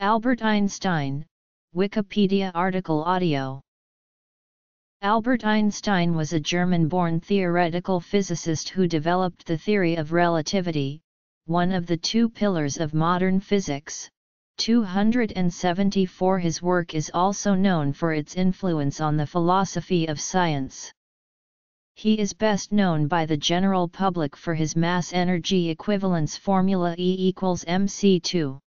Albert Einstein, Wikipedia article audio Albert Einstein was a German-born theoretical physicist who developed the theory of relativity, one of the two pillars of modern physics. 274 His work is also known for its influence on the philosophy of science. He is best known by the general public for his mass-energy equivalence formula E equals mc2.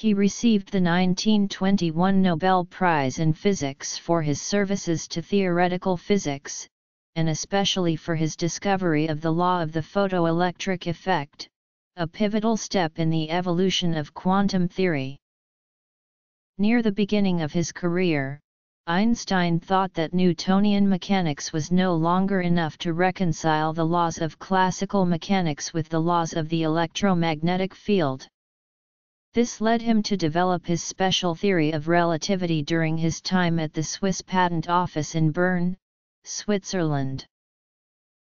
He received the 1921 Nobel Prize in Physics for his services to theoretical physics, and especially for his discovery of the law of the photoelectric effect, a pivotal step in the evolution of quantum theory. Near the beginning of his career, Einstein thought that Newtonian mechanics was no longer enough to reconcile the laws of classical mechanics with the laws of the electromagnetic field. This led him to develop his special theory of relativity during his time at the Swiss Patent Office in Bern, Switzerland.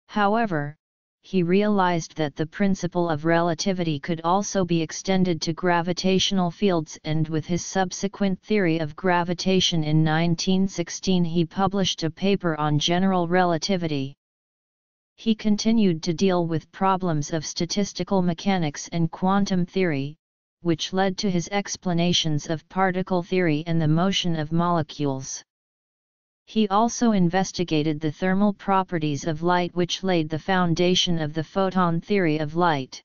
However, he realized that the principle of relativity could also be extended to gravitational fields and with his subsequent theory of gravitation in 1916 he published a paper on general relativity. He continued to deal with problems of statistical mechanics and quantum theory, which led to his explanations of particle theory and the motion of molecules. He also investigated the thermal properties of light which laid the foundation of the photon theory of light.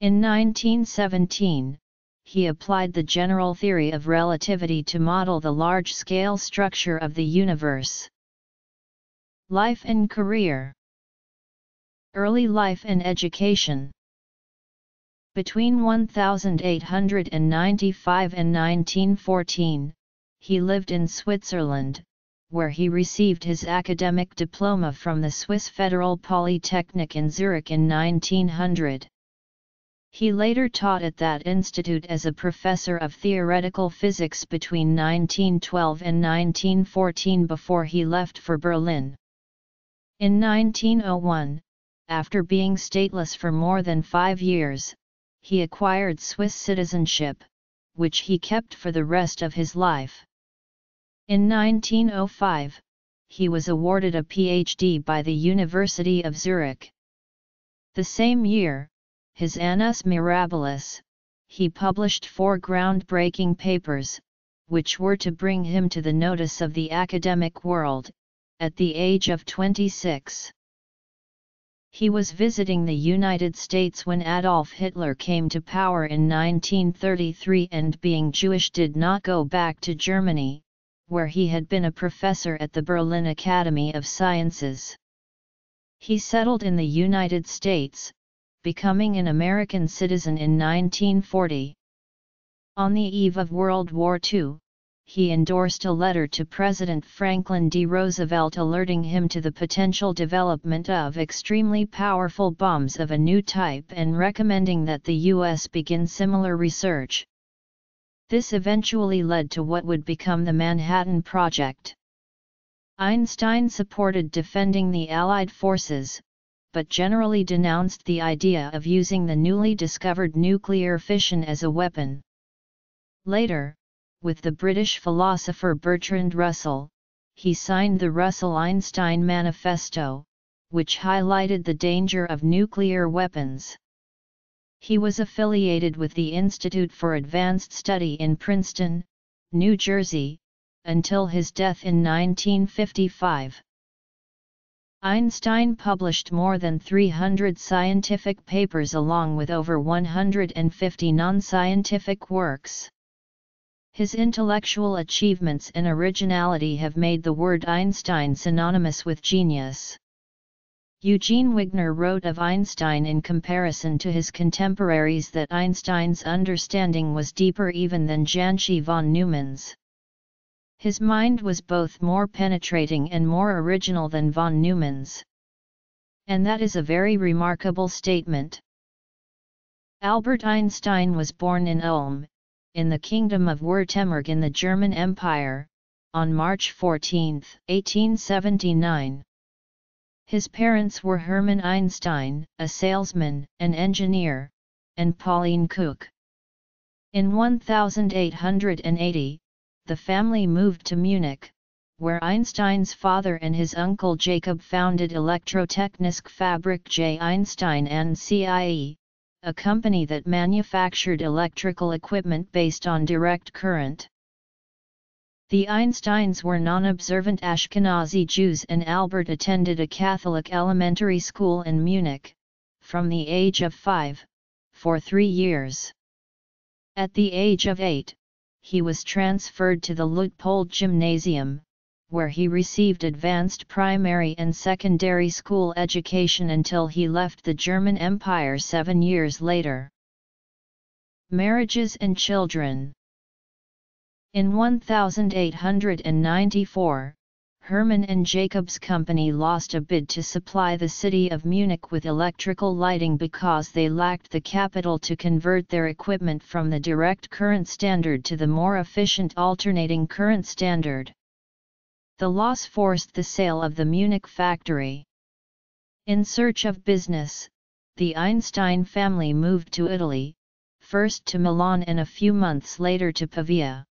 In 1917, he applied the general theory of relativity to model the large-scale structure of the universe. Life and Career Early Life and Education between 1895 and 1914, he lived in Switzerland, where he received his academic diploma from the Swiss Federal Polytechnic in Zurich in 1900. He later taught at that institute as a professor of theoretical physics between 1912 and 1914 before he left for Berlin. In 1901, after being stateless for more than five years, he acquired Swiss citizenship, which he kept for the rest of his life. In 1905, he was awarded a PhD by the University of Zurich. The same year, his Annus Mirabilis, he published four groundbreaking papers, which were to bring him to the notice of the academic world, at the age of 26. He was visiting the United States when Adolf Hitler came to power in 1933 and being Jewish did not go back to Germany, where he had been a professor at the Berlin Academy of Sciences. He settled in the United States, becoming an American citizen in 1940. On the eve of World War II, he endorsed a letter to President Franklin D. Roosevelt alerting him to the potential development of extremely powerful bombs of a new type and recommending that the U.S. begin similar research. This eventually led to what would become the Manhattan Project. Einstein supported defending the Allied forces, but generally denounced the idea of using the newly discovered nuclear fission as a weapon. Later, with the British philosopher Bertrand Russell, he signed the Russell-Einstein Manifesto, which highlighted the danger of nuclear weapons. He was affiliated with the Institute for Advanced Study in Princeton, New Jersey, until his death in 1955. Einstein published more than 300 scientific papers along with over 150 non-scientific works. His intellectual achievements and originality have made the word Einstein synonymous with genius. Eugene Wigner wrote of Einstein in comparison to his contemporaries that Einstein's understanding was deeper even than Jancsi von Neumann's. His mind was both more penetrating and more original than von Neumann's. And that is a very remarkable statement. Albert Einstein was born in Ulm, in the Kingdom of Württemberg in the German Empire, on March 14, 1879. His parents were Hermann Einstein, a salesman, an engineer, and Pauline Koch. In 1880, the family moved to Munich, where Einstein's father and his uncle Jacob founded Elektrotechnische Fabrik J. Einstein and CIE, a company that manufactured electrical equipment based on direct current. The Einsteins were non-observant Ashkenazi Jews and Albert attended a Catholic elementary school in Munich, from the age of five, for three years. At the age of eight, he was transferred to the Luitpold Gymnasium, where he received advanced primary and secondary school education until he left the German Empire seven years later. Marriages and Children In 1894, Hermann and Jacob's company lost a bid to supply the city of Munich with electrical lighting because they lacked the capital to convert their equipment from the direct current standard to the more efficient alternating current standard. The loss forced the sale of the Munich factory. In search of business, the Einstein family moved to Italy, first to Milan and a few months later to Pavia.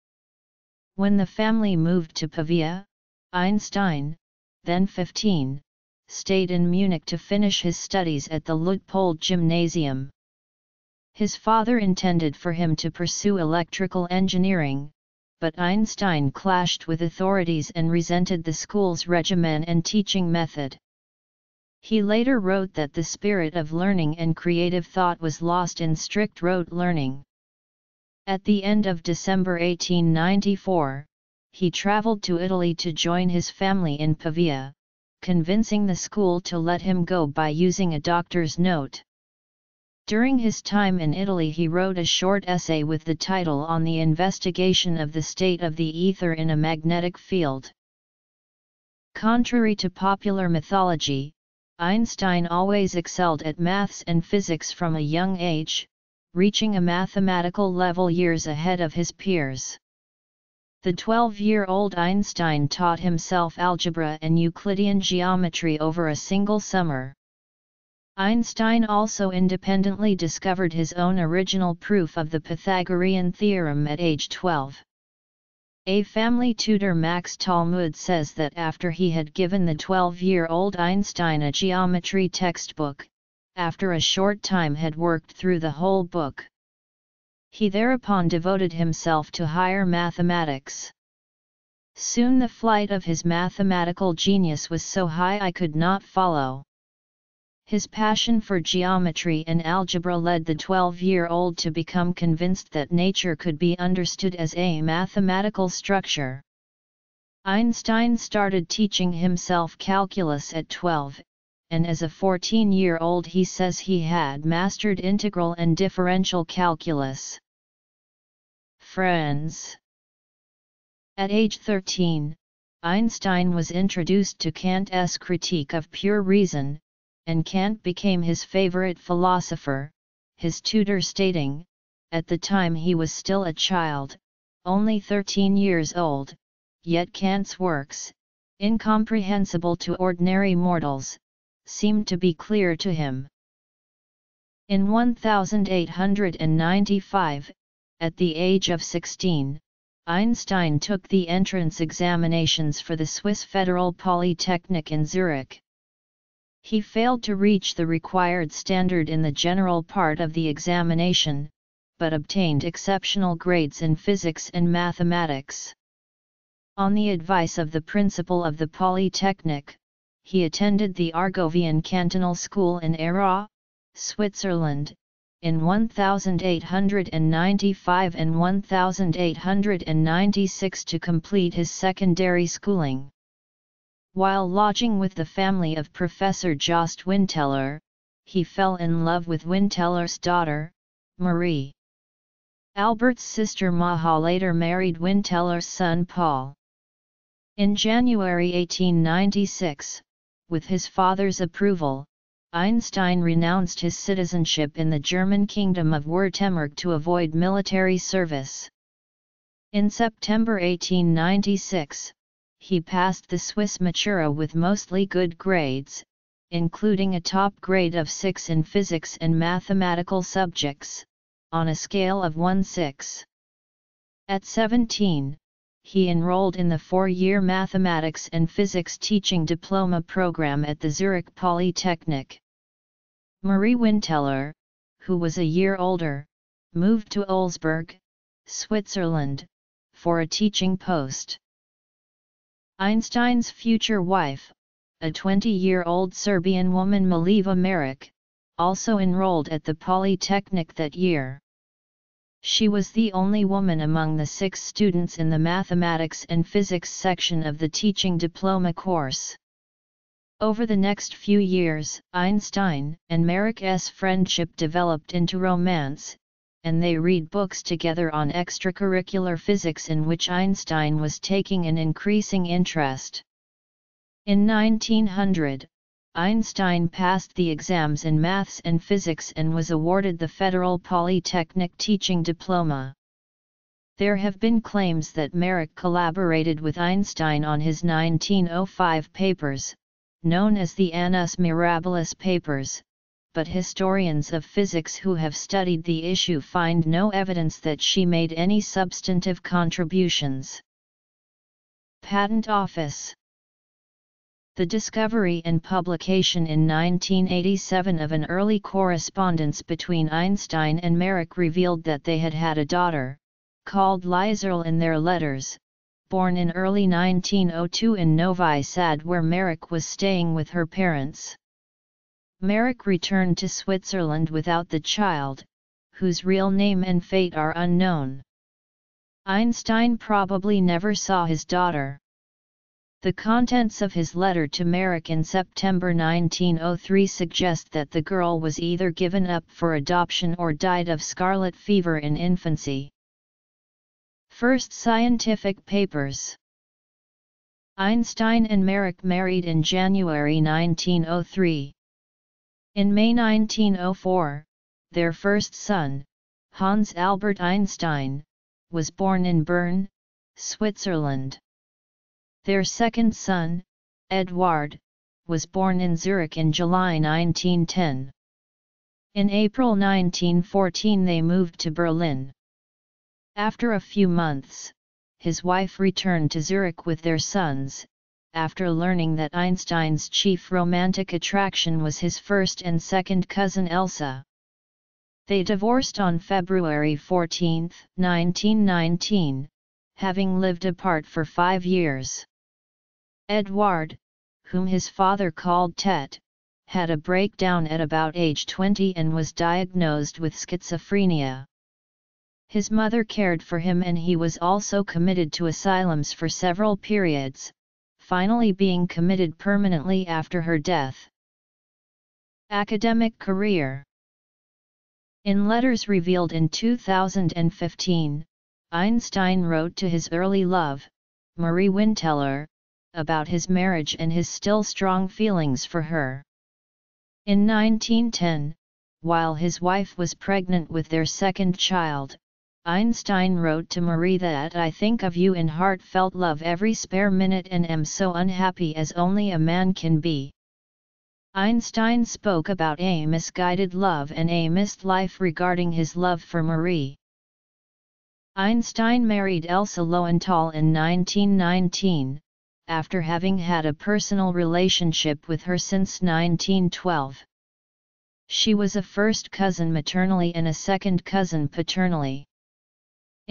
When the family moved to Pavia, Einstein, then 15, stayed in Munich to finish his studies at the Luitpold Gymnasium. His father intended for him to pursue electrical engineering, but Einstein clashed with authorities and resented the school's regimen and teaching method. He later wrote that the spirit of learning and creative thought was lost in strict rote learning. At the end of December 1894, he traveled to Italy to join his family in Pavia, convincing the school to let him go by using a doctor's note. During his time in Italy he wrote a short essay with the title On the Investigation of the State of the Ether in a Magnetic Field. Contrary to popular mythology, Einstein always excelled at maths and physics from a young age, reaching a mathematical level years ahead of his peers. The 12-year-old Einstein taught himself algebra and Euclidean geometry over a single summer. Einstein also independently discovered his own original proof of the Pythagorean theorem at age 12. A family tutor Max Talmud says that after he had given the 12-year-old Einstein a geometry textbook, after a short time had worked through the whole book. He thereupon devoted himself to higher mathematics. Soon the flight of his mathematical genius was so high I could not follow. His passion for geometry and algebra led the 12-year-old to become convinced that nature could be understood as a mathematical structure. Einstein started teaching himself calculus at 12, and as a 14-year-old he says he had mastered integral and differential calculus. Friends At age 13, Einstein was introduced to Kant's Critique of Pure Reason, and Kant became his favorite philosopher, his tutor stating, at the time he was still a child, only 13 years old, yet Kant's works, incomprehensible to ordinary mortals, seemed to be clear to him. In 1895, at the age of 16, Einstein took the entrance examinations for the Swiss Federal Polytechnic in Zurich. He failed to reach the required standard in the general part of the examination, but obtained exceptional grades in physics and mathematics. On the advice of the principal of the Polytechnic, he attended the Argovian Cantonal School in Aarau, Switzerland, in 1895 and 1896 to complete his secondary schooling. While lodging with the family of Professor Jost Winteler, he fell in love with Winteler's daughter, Marie. Albert's sister Maja later married Winteler's son Paul. In January 1896, with his father's approval, Einstein renounced his citizenship in the German kingdom of Württemberg to avoid military service. In September 1896, he passed the Swiss Matura with mostly good grades, including a top grade of 6 in physics and mathematical subjects, on a scale of 1-6. At 17, he enrolled in the four-year Mathematics and Physics Teaching Diploma program at the Zurich Polytechnic. Marie Winteler, who was a year older, moved to Olsberg, Switzerland, for a teaching post. Einstein's future wife, a 20-year-old Serbian woman Mileva Maric, also enrolled at the Polytechnic that year. She was the only woman among the six students in the mathematics and physics section of the teaching diploma course. Over the next few years, Einstein and Maric's friendship developed into romance, and they read books together on extracurricular physics in which Einstein was taking an increasing interest. In 1900, Einstein passed the exams in maths and physics and was awarded the Federal Polytechnic Teaching Diploma. There have been claims that Maric collaborated with Einstein on his 1905 papers, known as the Annus Mirabilis papers, but historians of physics who have studied the issue find no evidence that she made any substantive contributions. Patent Office The discovery and publication in 1987 of an early correspondence between Einstein and Maric revealed that they had had a daughter, called Lieserl in their letters, born in early 1902 in Novi Sad where Maric was staying with her parents. Maric returned to Switzerland without the child, whose real name and fate are unknown. Einstein probably never saw his daughter. The contents of his letter to Maric in September 1903 suggest that the girl was either given up for adoption or died of scarlet fever in infancy. First Scientific Papers Einstein and Maric married in January 1903. In May 1904, their first son, Hans Albert Einstein, was born in Bern, Switzerland. Their second son, Eduard, was born in Zurich in July 1910. In April 1914 they moved to Berlin. After a few months, his wife returned to Zurich with their sons, after learning that Einstein's chief romantic attraction was his first and second cousin Elsa. They divorced on February 14, 1919, having lived apart for five years. Eduard, whom his father called Tet, had a breakdown at about age 20 and was diagnosed with schizophrenia. His mother cared for him and he was also committed to asylums for several periods, finally being committed permanently after her death. Academic career In letters revealed in 2015, Einstein wrote to his early love, Marie Winteler, about his marriage and his still strong feelings for her. In 1910, while his wife was pregnant with their second child, Einstein wrote to Marie that I think of you in heartfelt love every spare minute and am so unhappy as only a man can be. Einstein spoke about a misguided love and a missed life regarding his love for Marie. Einstein married Elsa Lowenthal in 1919, after having had a personal relationship with her since 1912. She was a first cousin maternally and a second cousin paternally.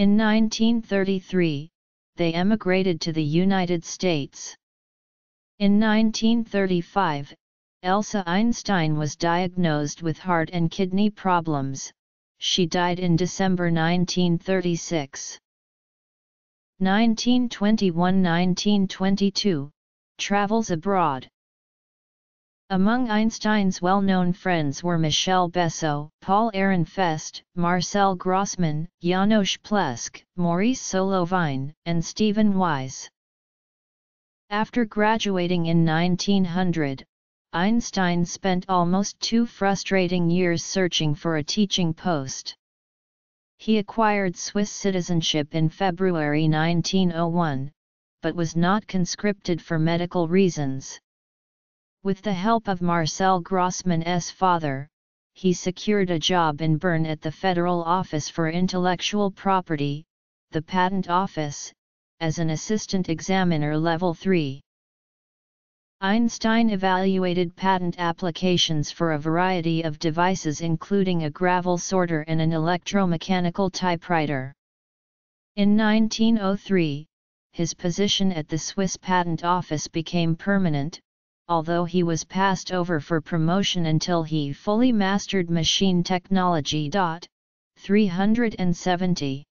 In 1933, they emigrated to the United States. In 1935, Elsa Einstein was diagnosed with heart and kidney problems, she died in December 1936. 1921–1922, travels abroad. Among Einstein's well-known friends were Michel Besso, Paul Ehrenfest, Marcel Grossmann, Janos Plesch, Maurice Solovine, and Stephen Wise. After graduating in 1900, Einstein spent almost two frustrating years searching for a teaching post. He acquired Swiss citizenship in February 1901, but was not conscripted for medical reasons. With the help of Marcel Grossmann's father, he secured a job in Bern at the Federal Office for Intellectual Property, the Patent Office, as an assistant examiner level 3. Einstein evaluated patent applications for a variety of devices including a gravel sorter and an electromechanical typewriter. In 1903, his position at the Swiss Patent Office became permanent, although he was passed over for promotion until he fully mastered machine technology. 370.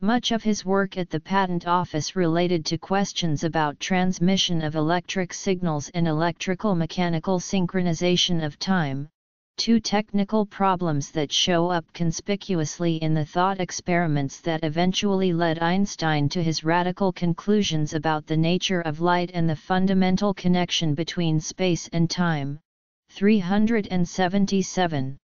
Much of his work at the Patent Office related to questions about transmission of electric signals and electrical mechanical synchronization of time, two technical problems that show up conspicuously in the thought experiments that eventually led Einstein to his radical conclusions about the nature of light and the fundamental connection between space and time. 377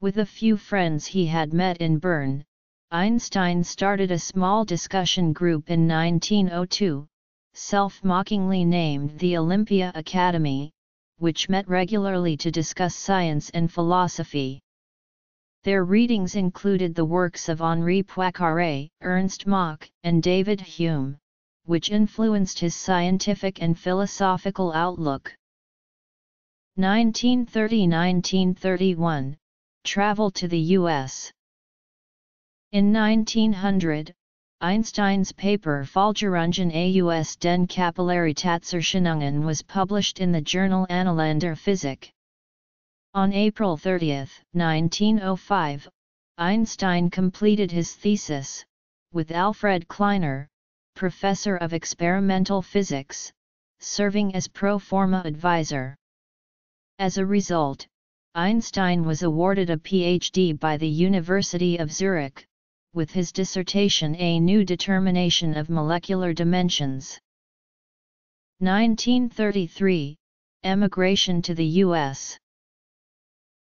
With a few friends he had met in Bern, Einstein started a small discussion group in 1902, self-mockingly named the Olympia Academy, which met regularly to discuss science and philosophy. Their readings included the works of Henri Poincaré, Ernst Mach, and David Hume, which influenced his scientific and philosophical outlook. 1930–1931, travel to the U.S. In 1900, Einstein's paper Folgerungen aus den Kapillaritätserscheinungen was published in the journal Annalen Physik. On April 30, 1905, Einstein completed his thesis, with Alfred Kleiner, professor of experimental physics, serving as pro forma advisor. As a result, Einstein was awarded a PhD by the University of Zurich, with his dissertation A New Determination of Molecular Dimensions. 1933 Emigration to the U.S.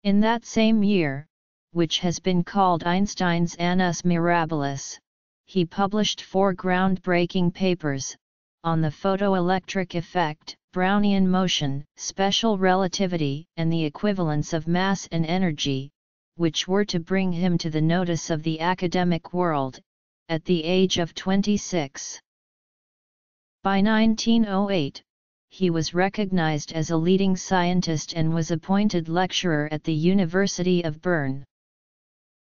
In that same year, which has been called Einstein's Annus Mirabilis, he published four groundbreaking papers on the photoelectric effect, Brownian motion, special relativity, and the equivalence of mass and energy, which were to bring him to the notice of the academic world, at the age of 26. By 1908, he was recognized as a leading scientist and was appointed lecturer at the University of Bern.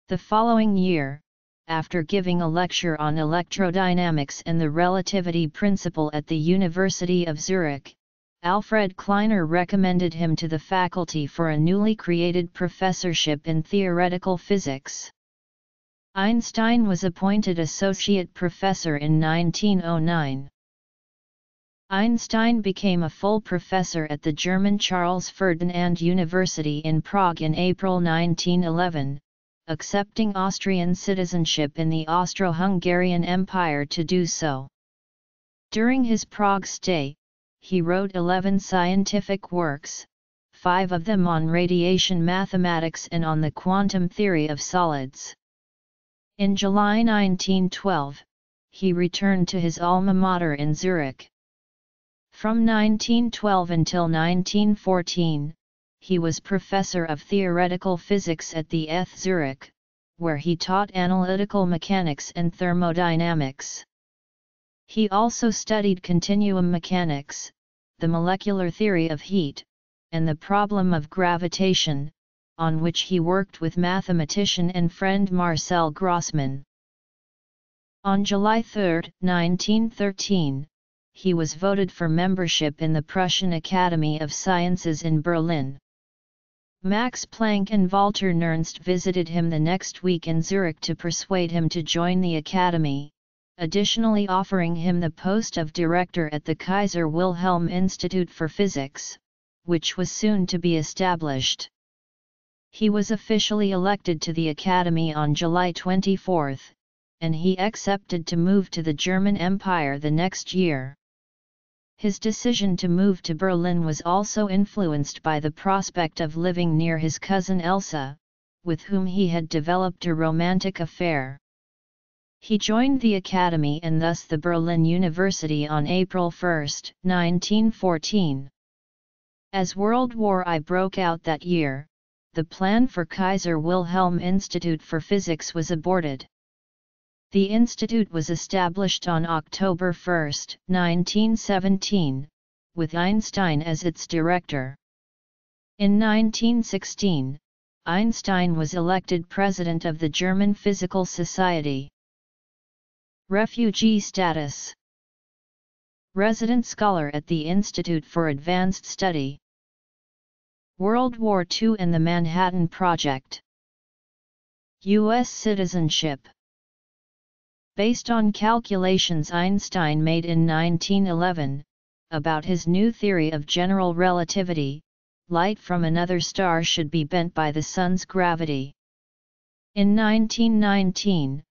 The following year, after giving a lecture on electrodynamics and the relativity principle at the University of Zurich, Alfred Kleiner recommended him to the faculty for a newly created professorship in theoretical physics. Einstein was appointed associate professor in 1909. Einstein became a full professor at the German Charles Ferdinand University in Prague in April 1911, accepting Austrian citizenship in the Austro-Hungarian Empire to do so. During his Prague stay, he wrote 11 scientific works, five of them on radiation mathematics and on the quantum theory of solids. In July 1912, he returned to his alma mater in Zurich. From 1912 until 1914, he was professor of theoretical physics at the ETH Zurich, where he taught analytical mechanics and thermodynamics. He also studied continuum mechanics, the molecular theory of heat, and the problem of gravitation, on which he worked with mathematician and friend Marcel Grossmann. On July 3, 1913, he was voted for membership in the Prussian Academy of Sciences in Berlin. Max Planck and Walther Nernst visited him the next week in Zurich to persuade him to join the Academy, additionally offering him the post of director at the Kaiser Wilhelm Institute for Physics, which was soon to be established. He was officially elected to the Academy on July 24, and he accepted to move to the German Empire the next year. His decision to move to Berlin was also influenced by the prospect of living near his cousin Elsa, with whom he had developed a romantic affair. He joined the Academy and thus the Berlin University on April 1, 1914. As World War I broke out that year, the plan for Kaiser Wilhelm Institute for Physics was aborted. The institute was established on October 1, 1917, with Einstein as its director. In 1916, Einstein was elected president of the German Physical Society. Refugee status Resident scholar at the Institute for Advanced Study World War II and the Manhattan Project U.S. citizenship Based on calculations Einstein made in 1911, about his new theory of general relativity, light from another star should be bent by the Sun's gravity. In 1919,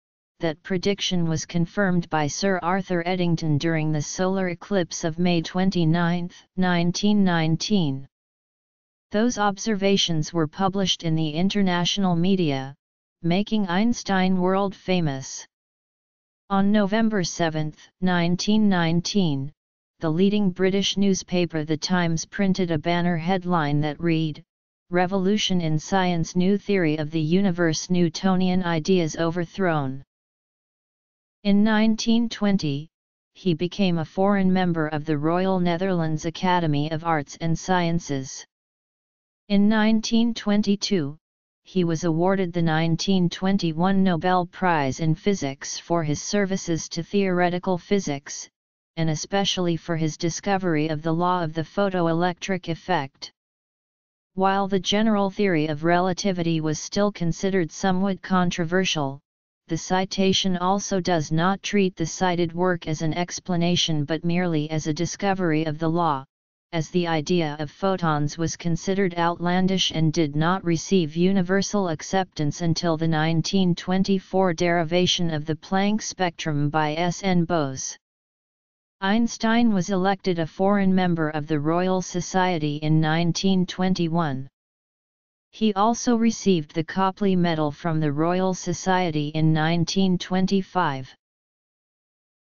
that prediction was confirmed by Sir Arthur Eddington during the solar eclipse of May 29, 1919. Those observations were published in the international media, making Einstein world famous. On November 7, 1919, the leading British newspaper The Times printed a banner headline that read, Revolution in Science New Theory of the Universe Newtonian Ideas Overthrown. In 1920, he became a foreign member of the Royal Netherlands Academy of Arts and Sciences. In 1922, he was awarded the 1921 Nobel Prize in Physics for his services to theoretical physics, and especially for his discovery of the law of the photoelectric effect. While the general theory of relativity was still considered somewhat controversial, the citation also does not treat the cited work as an explanation but merely as a discovery of the law, as the idea of photons was considered outlandish and did not receive universal acceptance until the 1924 derivation of the Planck spectrum by S. N. Bose. Einstein was elected a foreign member of the Royal Society in 1921. He also received the Copley Medal from the Royal Society in 1925.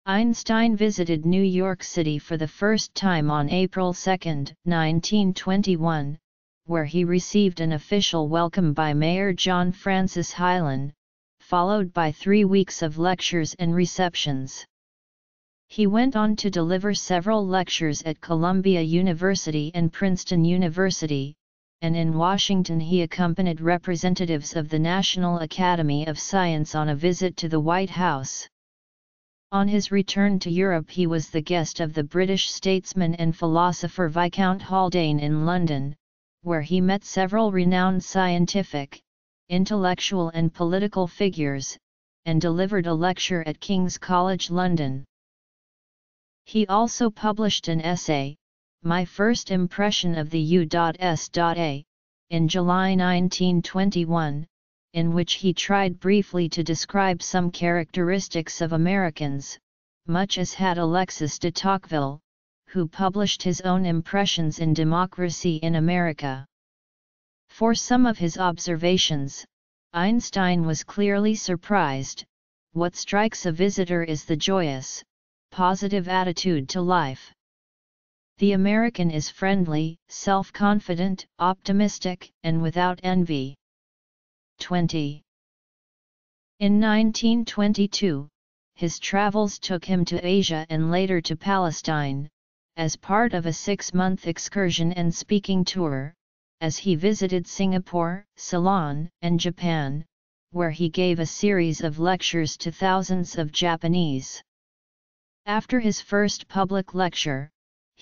Einstein visited New York City for the first time on April 2, 1921, where he received an official welcome by Mayor John Francis Hylan, followed by three weeks of lectures and receptions. He went on to deliver several lectures at Columbia University and Princeton University, and in Washington he accompanied representatives of the National Academy of Science on a visit to the White House. On his return to Europe he was the guest of the British statesman and philosopher Viscount Haldane in London, where he met several renowned scientific, intellectual and political figures, and delivered a lecture at King's College London. He also published an essay, My First Impression of the U.S.A., in July 1921, in which he tried briefly to describe some characteristics of Americans, much as had Alexis de Tocqueville, who published his own impressions in Democracy in America. For some of his observations, Einstein was clearly surprised, what strikes a visitor is the joyous, positive attitude to life. The American is friendly, self-confident, optimistic, and without envy. 20. In 1922, his travels took him to Asia and later to Palestine, as part of a six-month excursion and speaking tour, as he visited Singapore, Ceylon, and Japan, where he gave a series of lectures to thousands of Japanese. After his first public lecture,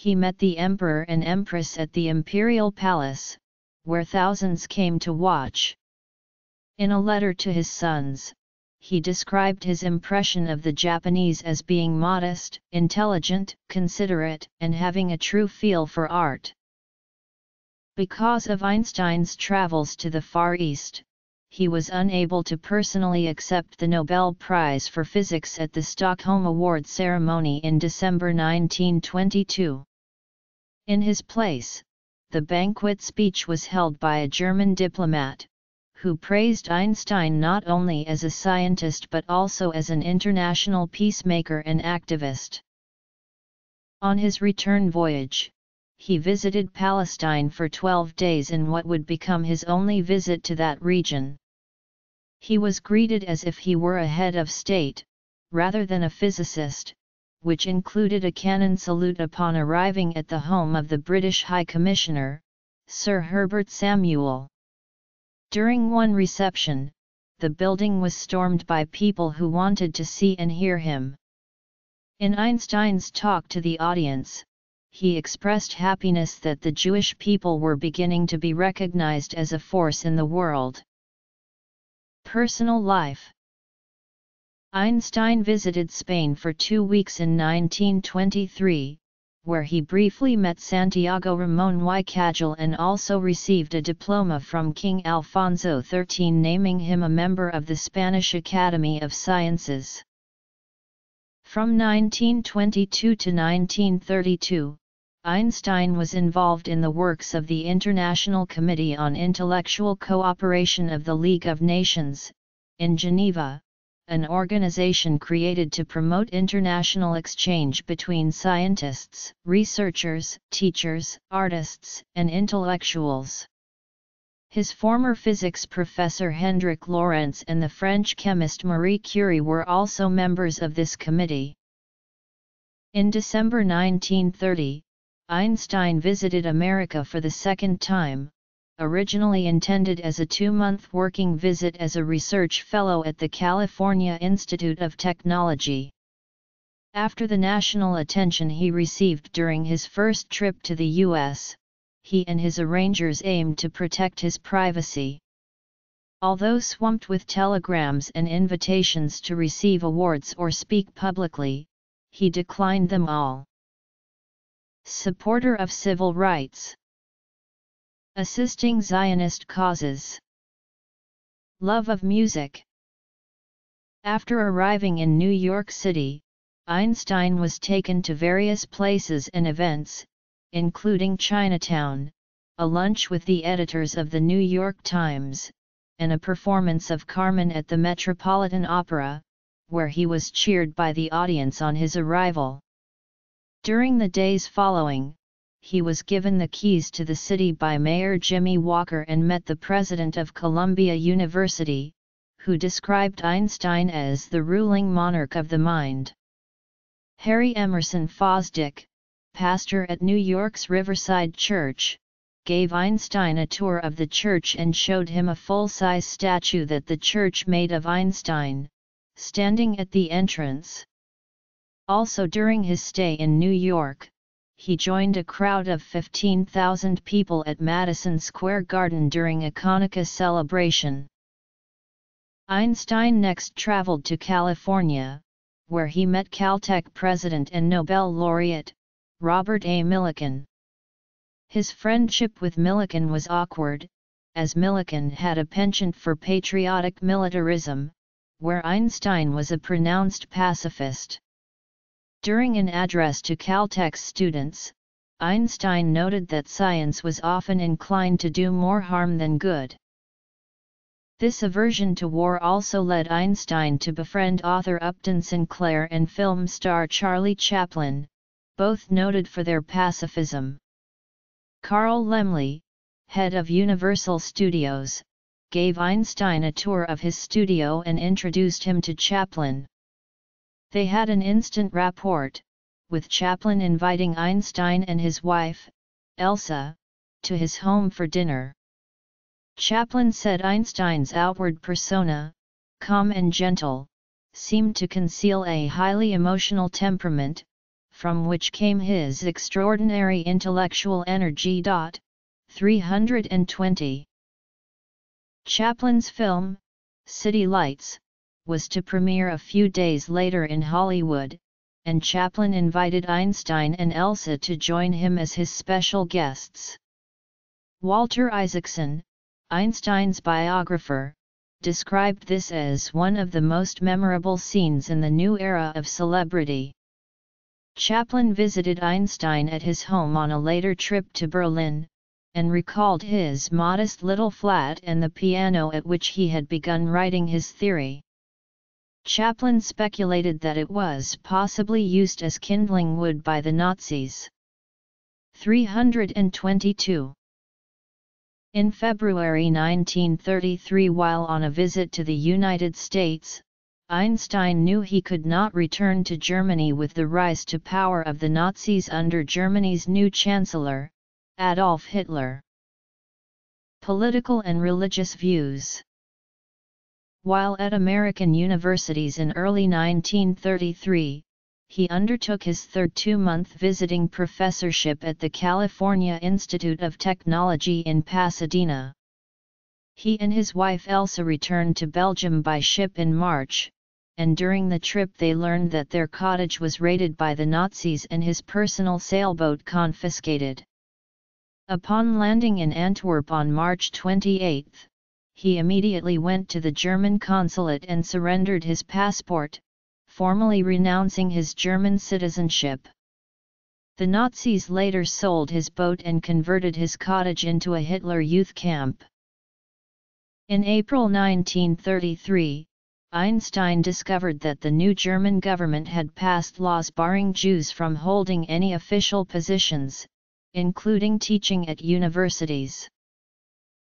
he met the Emperor and Empress at the Imperial Palace, where thousands came to watch. In a letter to his sons, he described his impression of the Japanese as being modest, intelligent, considerate, and having a true feel for art. Because of Einstein's travels to the Far East, he was unable to personally accept the Nobel Prize for Physics at the Stockholm Award ceremony in December 1922. In his place, the banquet speech was held by a German diplomat, who praised Einstein not only as a scientist but also as an international peacemaker and activist. On his return voyage, he visited Palestine for 12 days in what would become his only visit to that region. He was greeted as if he were a head of state, rather than a physicist, which included a cannon salute upon arriving at the home of the British High Commissioner, Sir Herbert Samuel. During one reception, the building was stormed by people who wanted to see and hear him. In Einstein's talk to the audience, he expressed happiness that the Jewish people were beginning to be recognized as a force in the world. Personal life Einstein visited Spain for two weeks in 1923, where he briefly met Santiago Ramón y Cajal and also received a diploma from King Alfonso XIII naming him a member of the Spanish Academy of Sciences. From 1922 to 1932, Einstein was involved in the works of the International Committee on Intellectual Cooperation of the League of Nations, in Geneva, an organization created to promote international exchange between scientists, researchers, teachers, artists, and intellectuals. His former physics professor Hendrik Lorentz and the French chemist Marie Curie were also members of this committee. In December 1930, Einstein visited America for the second time, originally intended as a two-month working visit as a research fellow at the California Institute of Technology. After the national attention he received during his first trip to the U.S., he and his arrangers aimed to protect his privacy. Although swamped with telegrams and invitations to receive awards or speak publicly, he declined them all. Supporter of civil rights Assisting Zionist causes Love of music After arriving in New York City, Einstein was taken to various places and events, including Chinatown, a lunch with the editors of the New York Times, and a performance of Carmen at the Metropolitan Opera, where he was cheered by the audience on his arrival. During the days following, he was given the keys to the city by Mayor Jimmy Walker and met the president of Columbia University, who described Einstein as the ruling monarch of the mind. Harry Emerson Fosdick, pastor at New York's Riverside Church, gave Einstein a tour of the church and showed him a full-size statue that the church made of Einstein, standing at the entrance. Also during his stay in New York, he joined a crowd of 15,000 people at Madison Square Garden during a Hanukkah celebration. Einstein next traveled to California, where he met Caltech president and Nobel laureate, Robert A. Millikan. His friendship with Millikan was awkward, as Millikan had a penchant for patriotic militarism, where Einstein was a pronounced pacifist. During an address to Caltech students, Einstein noted that science was often inclined to do more harm than good. This aversion to war also led Einstein to befriend author Upton Sinclair and film star Charlie Chaplin, both noted for their pacifism. Carl Laemmle, head of Universal Studios, gave Einstein a tour of his studio and introduced him to Chaplin. They had an instant rapport, with Chaplin inviting Einstein and his wife, Elsa, to his home for dinner. Chaplin said Einstein's outward persona, calm and gentle, seemed to conceal a highly emotional temperament, from which came his extraordinary intellectual energy. 320 Chaplin's film, City Lights, was to premiere a few days later in Hollywood, and Chaplin invited Einstein and Elsa to join him as his special guests. Walter Isaacson, Einstein's biographer, described this as one of the most memorable scenes in the new era of celebrity. Chaplin visited Einstein at his home on a later trip to Berlin, and recalled his modest little flat and the piano at which he had begun writing his theory. Chaplin speculated that it was possibly used as kindling wood by the Nazis. 322. In February 1933 while on a visit to the United States, Einstein knew he could not return to Germany with the rise to power of the Nazis under Germany's new Chancellor, Adolf Hitler. Political and religious views While at American universities in early 1933, he undertook his third two-month visiting professorship at the California Institute of Technology in Pasadena. He and his wife Elsa returned to Belgium by ship in March, and during the trip they learned that their cottage was raided by the Nazis and his personal sailboat confiscated. Upon landing in Antwerp on March 28, he immediately went to the German consulate and surrendered his passport, formally renouncing his German citizenship. The Nazis later sold his boat and converted his cottage into a Hitler youth camp. In April 1933, Einstein discovered that the new German government had passed laws barring Jews from holding any official positions, including teaching at universities.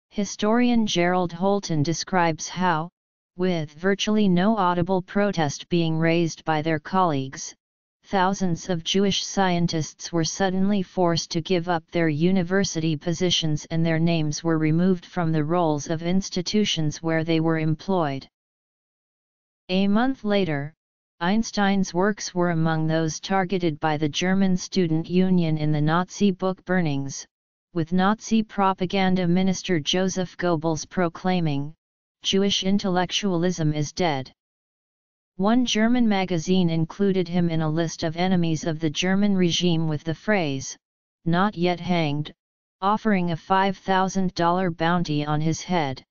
Historian Gerald Holton describes how, with virtually no audible protest being raised by their colleagues, thousands of Jewish scientists were suddenly forced to give up their university positions and their names were removed from the rolls of institutions where they were employed. A month later, Einstein's works were among those targeted by the German Student Union in the Nazi book burnings, with Nazi propaganda minister Joseph Goebbels proclaiming, Jewish intellectualism is dead. One German magazine included him in a list of enemies of the German regime with the phrase, not yet hanged, offering a $5,000 bounty on his head.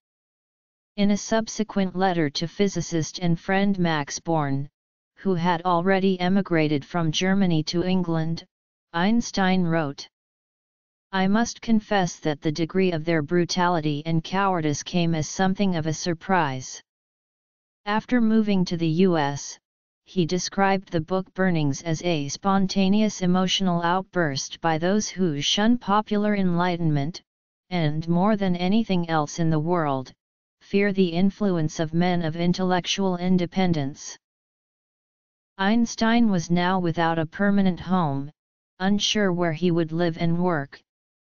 In a subsequent letter to physicist and friend Max Born, who had already emigrated from Germany to England, Einstein wrote, I must confess that the degree of their brutality and cowardice came as something of a surprise. After moving to the US, he described the book burnings as a spontaneous emotional outburst by those who shun popular enlightenment, and more than anything else in the world, fear the influence of men of intellectual independence. Einstein was now without a permanent home, unsure where he would live and work,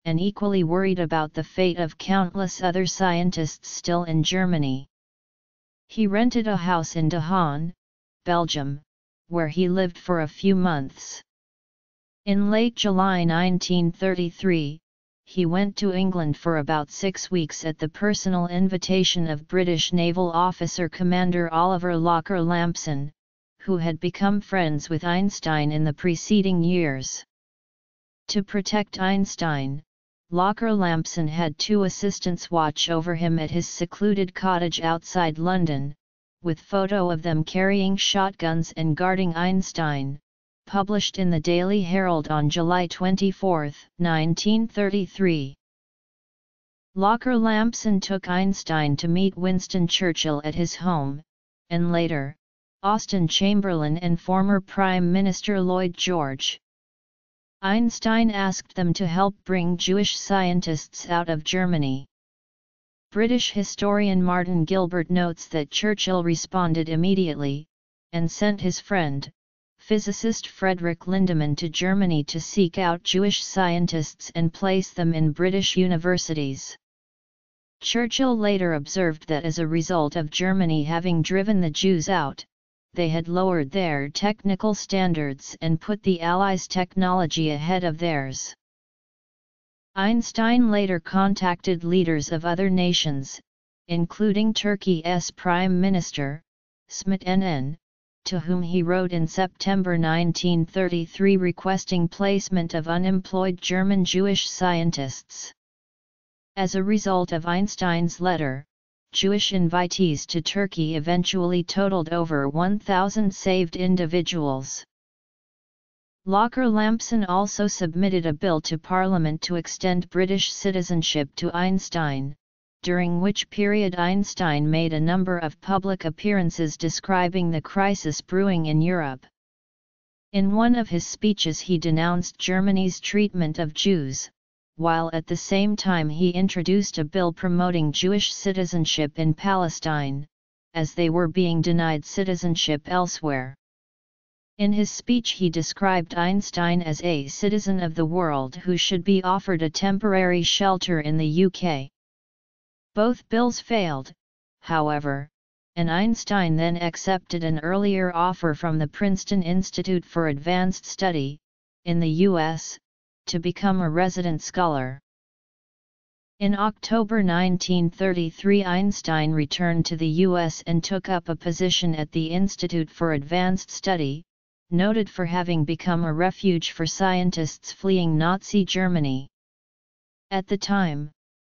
and equally worried about the fate of countless other scientists still in Germany. He rented a house in De Haan, Belgium, where he lived for a few months. In late July 1933, he went to England for about six weeks at the personal invitation of British naval officer Commander Oliver Locker Lampson, who had become friends with Einstein in the preceding years. To protect Einstein, Locker Lampson had two assistants watch over him at his secluded cottage outside London, with photo of them carrying shotguns and guarding Einstein, published in the Daily Herald on July 24, 1933. Locker Lampson took Einstein to meet Winston Churchill at his home, and later, Austen Chamberlain and former Prime Minister Lloyd George. Einstein asked them to help bring Jewish scientists out of Germany. British historian Martin Gilbert notes that Churchill responded immediately, and sent his friend, physicist Frederick Lindemann to Germany to seek out Jewish scientists and place them in British universities. Churchill later observed that as a result of Germany having driven the Jews out, they had lowered their technical standards and put the Allies' technology ahead of theirs. Einstein later contacted leaders of other nations, including Turkey's Prime Minister, İsmet İnönü, to whom he wrote in September 1933 requesting placement of unemployed German Jewish scientists. As a result of Einstein's letter, Jewish invitees to Turkey eventually totaled over 1,000 saved individuals. Locker Lampson also submitted a bill to Parliament to extend British citizenship to Einstein, during which period Einstein made a number of public appearances describing the crisis brewing in Europe. In one of his speeches he denounced Germany's treatment of Jews, while at the same time he introduced a bill promoting Jewish citizenship in Palestine, as they were being denied citizenship elsewhere. In his speech he described Einstein as a citizen of the world who should be offered a temporary shelter in the UK. Both bills failed, however, and Einstein then accepted an earlier offer from the Princeton Institute for Advanced Study, in the U.S., to become a resident scholar. In October 1933 Einstein returned to the U.S. and took up a position at the Institute for Advanced Study, noted for having become a refuge for scientists fleeing Nazi Germany. At the time,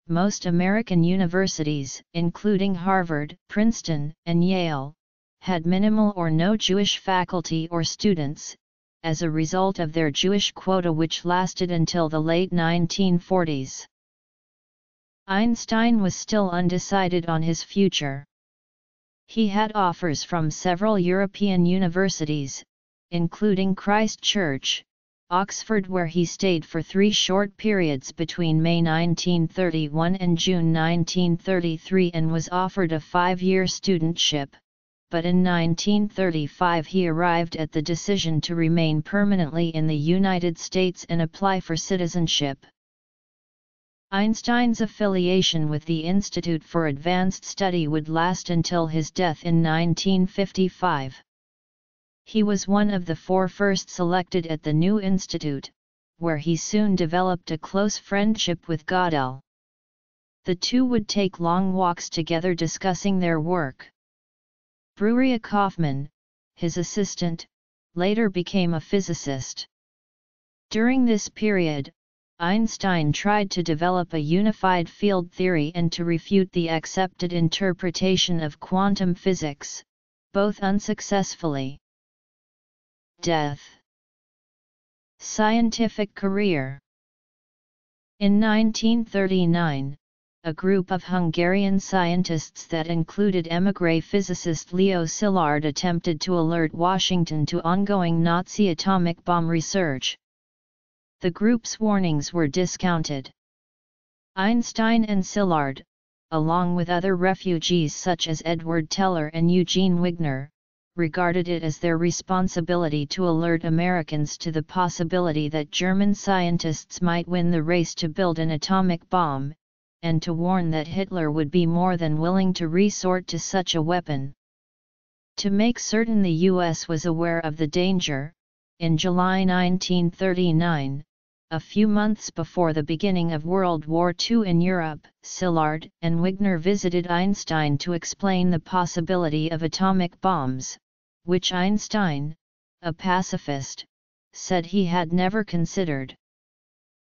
most American universities, including Harvard, Princeton, and Yale, had minimal or no Jewish faculty or students, as a result of their Jewish quota which lasted until the late 1940s. Einstein was still undecided on his future. He had offers from several European universities, including Christ Church, Oxford where he stayed for three short periods between May 1931 and June 1933 and was offered a five-year studentship, but in 1935 he arrived at the decision to remain permanently in the United States and apply for citizenship. Einstein's affiliation with the Institute for Advanced Study would last until his death in 1955. He was one of the four first selected at the new institute, where he soon developed a close friendship with Gödel. The two would take long walks together discussing their work. Bruria Kaufman, his assistant, later became a physicist. During this period, Einstein tried to develop a unified field theory and to refute the accepted interpretation of quantum physics, both unsuccessfully. Death Scientific career In 1939, a group of Hungarian scientists that included emigre physicist Leo Szilard attempted to alert Washington to ongoing Nazi atomic bomb research, the group's warnings were discounted. Einstein and Szilard, along with other refugees such as Edward Teller and Eugene Wigner, regarded it as their responsibility to alert Americans to the possibility that German scientists might win the race to build an atomic bomb, and to warn that Hitler would be more than willing to resort to such a weapon. To make certain the US was aware of the danger, in July 1939, a few months before the beginning of World War II in Europe, Szilard and Wigner visited Einstein to explain the possibility of atomic bombs, which Einstein, a pacifist, said he had never considered.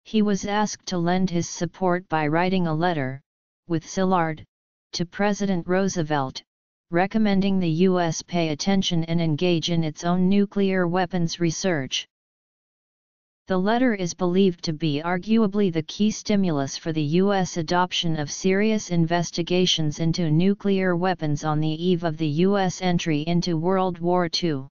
He was asked to lend his support by writing a letter, with Szilard, to President Roosevelt, recommending the U.S. pay attention and engage in its own nuclear weapons research. The letter is believed to be arguably the key stimulus for the U.S. adoption of serious investigations into nuclear weapons on the eve of the U.S. entry into World War II.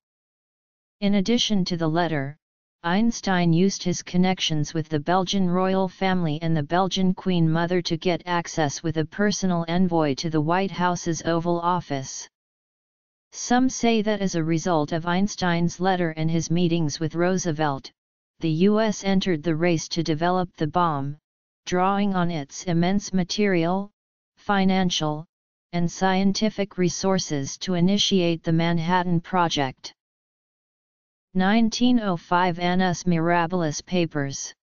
In addition to the letter, Einstein used his connections with the Belgian royal family and the Belgian Queen Mother to get access with a personal envoy to the White House's Oval Office. Some say that as a result of Einstein's letter and his meetings with Roosevelt, the U.S. entered the race to develop the bomb, drawing on its immense material, financial, and scientific resources to initiate the Manhattan Project. 1905 Annus Mirabilis Papers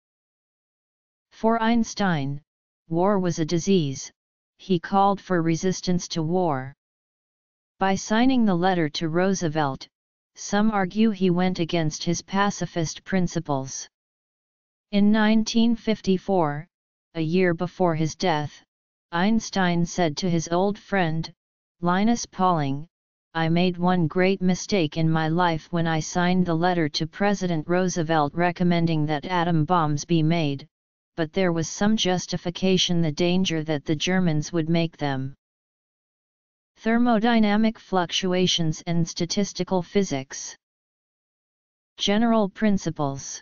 For Einstein, war was a disease, he called for resistance to war. By signing the letter to Roosevelt, some argue he went against his pacifist principles. In 1954, a year before his death, Einstein said to his old friend, Linus Pauling, I made one great mistake in my life when I signed the letter to President Roosevelt recommending that atom bombs be made, but there was some justification the danger that the Germans would make them. Thermodynamic fluctuations and statistical physics. General principles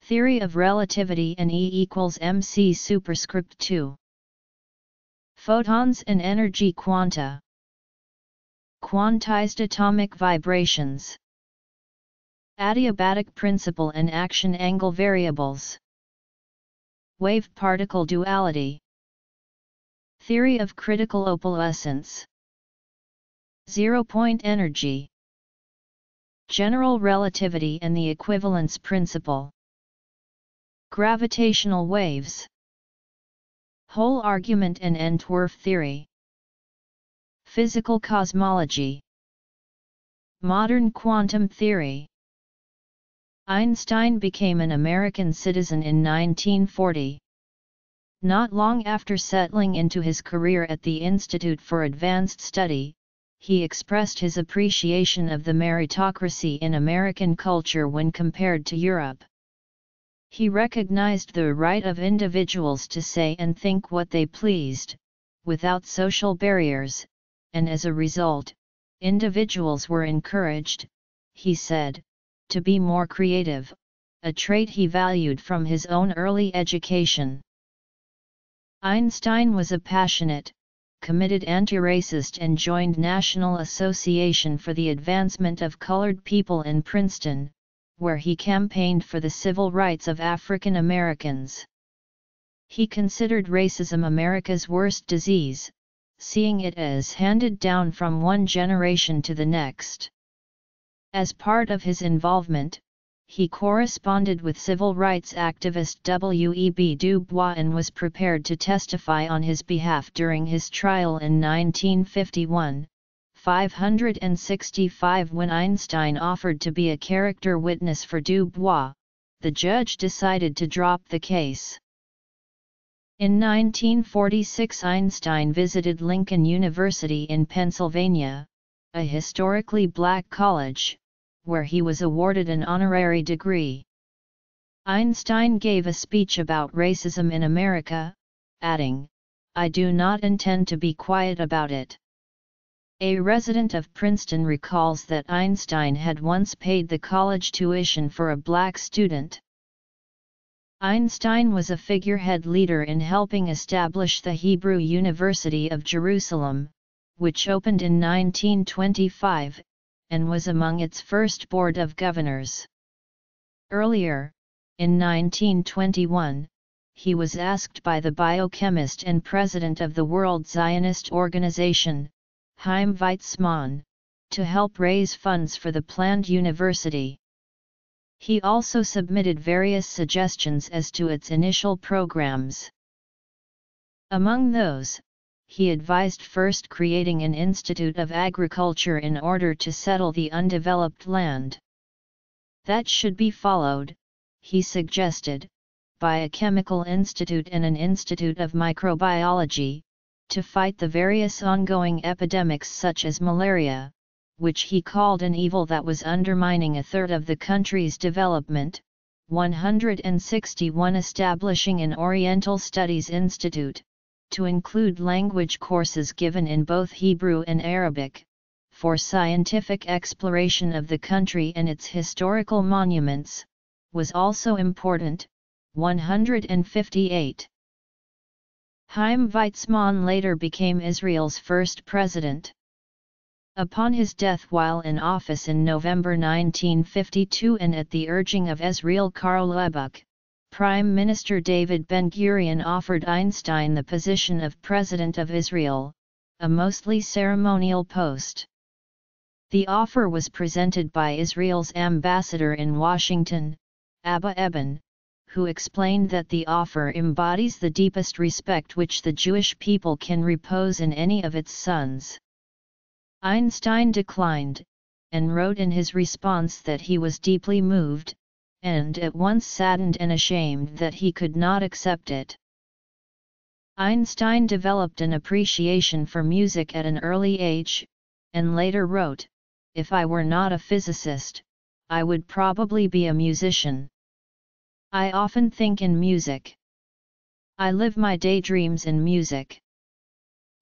Theory of relativity and E equals mc superscript 2 Photons and energy quanta Quantized atomic vibrations. Adiabatic principle and action angle variables. Wave-particle duality. Theory of critical opalescence. Zero-point energy. General relativity and the equivalence principle. Gravitational waves. Hole argument and Entwurf theory Physical cosmology Modern quantum theory Einstein became an American citizen in 1940. Not long after settling into his career at the Institute for Advanced Study, he expressed his appreciation of the meritocracy in American culture when compared to Europe. He recognized the right of individuals to say and think what they pleased, without social barriers, and as a result, individuals were encouraged, he said, to be more creative, a trait he valued from his own early education. Einstein was a passionate, committed anti-racist and joined National Association for the Advancement of Colored People in Princeton, where he campaigned for the civil rights of African Americans. He considered racism America's worst disease, seeing it as handed down from one generation to the next. As part of his involvement, he corresponded with civil rights activist W.E.B. Du Bois and was prepared to testify on his behalf during his trial in 1951, 565 when Einstein offered to be a character witness for Du Bois, the judge decided to drop the case. In 1946 Einstein visited Lincoln University in Pennsylvania, a historically black college, where he was awarded an honorary degree. Einstein gave a speech about racism in America, adding, I do not intend to be quiet about it. A resident of Princeton recalls that Einstein had once paid the college tuition for a black student. Einstein was a figurehead leader in helping establish the Hebrew University of Jerusalem, which opened in 1925, and was among its first board of governors. Earlier, in 1921, he was asked by the biochemist and president of the World Zionist Organization, Chaim Weizmann, to help raise funds for the planned university. He also submitted various suggestions as to its initial programs. Among those, he advised first creating an Institute of Agriculture in order to settle the undeveloped land. That should be followed, he suggested, by a chemical institute and an institute of microbiology, to fight the various ongoing epidemics such as malaria, which he called an evil that was undermining a third of the country's development, 161 establishing an Oriental Studies Institute, to include language courses given in both Hebrew and Arabic, for scientific exploration of the country and its historical monuments, was also important, 158. Chaim Weizmann later became Israel's first president. Upon his death while in office in November 1952 and at the urging of Ezriel Carlebach, Prime Minister David Ben-Gurion offered Einstein the position of President of Israel, a mostly ceremonial post. The offer was presented by Israel's ambassador in Washington, Abba Eban, who explained that the offer embodies the deepest respect which the Jewish people can repose in any of its sons. Einstein declined, and wrote in his response that he was deeply moved, and at once saddened and ashamed that he could not accept it. Einstein developed an appreciation for music at an early age, and later wrote, If I were not a physicist, I would probably be a musician. I often think in music. I live my daydreams in music.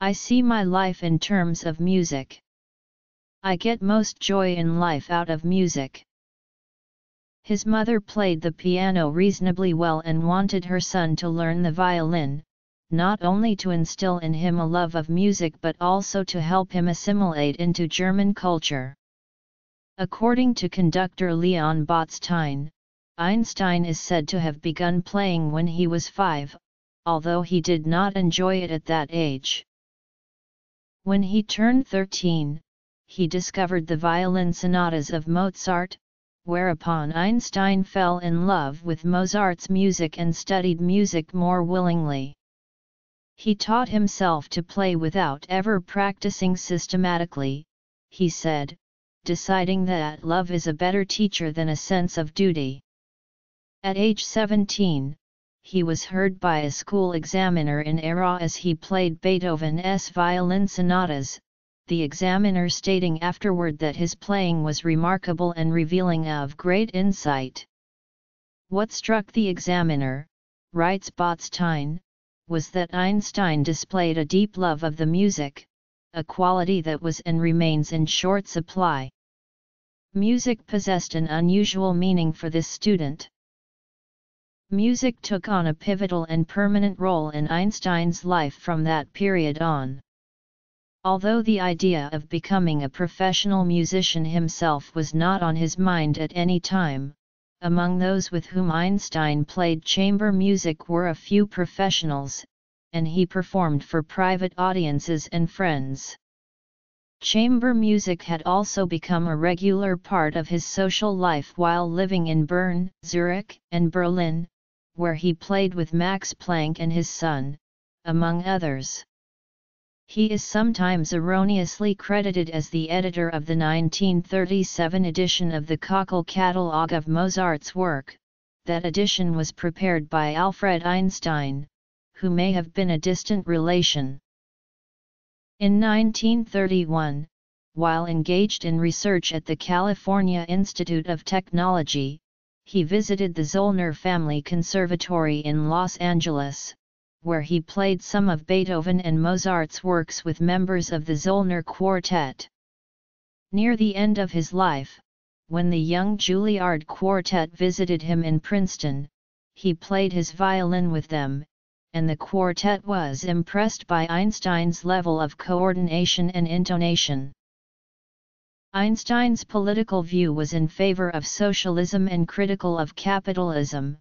I see my life in terms of music. I get most joy in life out of music. His mother played the piano reasonably well and wanted her son to learn the violin, not only to instill in him a love of music but also to help him assimilate into German culture. According to conductor Leon Botstein, Einstein is said to have begun playing when he was five, although he did not enjoy it at that age. When he turned 13, he discovered the violin sonatas of Mozart, whereupon Einstein fell in love with Mozart's music and studied music more willingly. He taught himself to play without ever practicing systematically, he said, deciding that love is a better teacher than a sense of duty. At age 17, he was heard by a school examiner in Aarau as he played Beethoven's violin sonatas, the examiner stating afterward that his playing was remarkable and revealing of great insight. What struck the examiner, writes Botstein, was that Einstein displayed a deep love of the music, a quality that was and remains in short supply. Music possessed an unusual meaning for this student. Music took on a pivotal and permanent role in Einstein's life from that period on. Although the idea of becoming a professional musician himself was not on his mind at any time, among those with whom Einstein played chamber music were a few professionals, and he performed for private audiences and friends. Chamber music had also become a regular part of his social life while living in Bern, Zurich, and Berlin, where he played with Max Planck and his son, among others. He is sometimes erroneously credited as the editor of the 1937 edition of the Köchel catalogue of Mozart's work. That edition was prepared by Alfred Einstein, who may have been a distant relation. In 1931, while engaged in research at the California Institute of Technology, he visited the Zoellner Family Conservatory in Los Angeles, where he played some of Beethoven and Mozart's works with members of the Zoellner Quartet. Near the end of his life, when the young Juilliard Quartet visited him in Princeton, he played his violin with them, and the quartet was impressed by Einstein's level of coordination and intonation. Einstein's political view was in favor of socialism and critical of capitalism,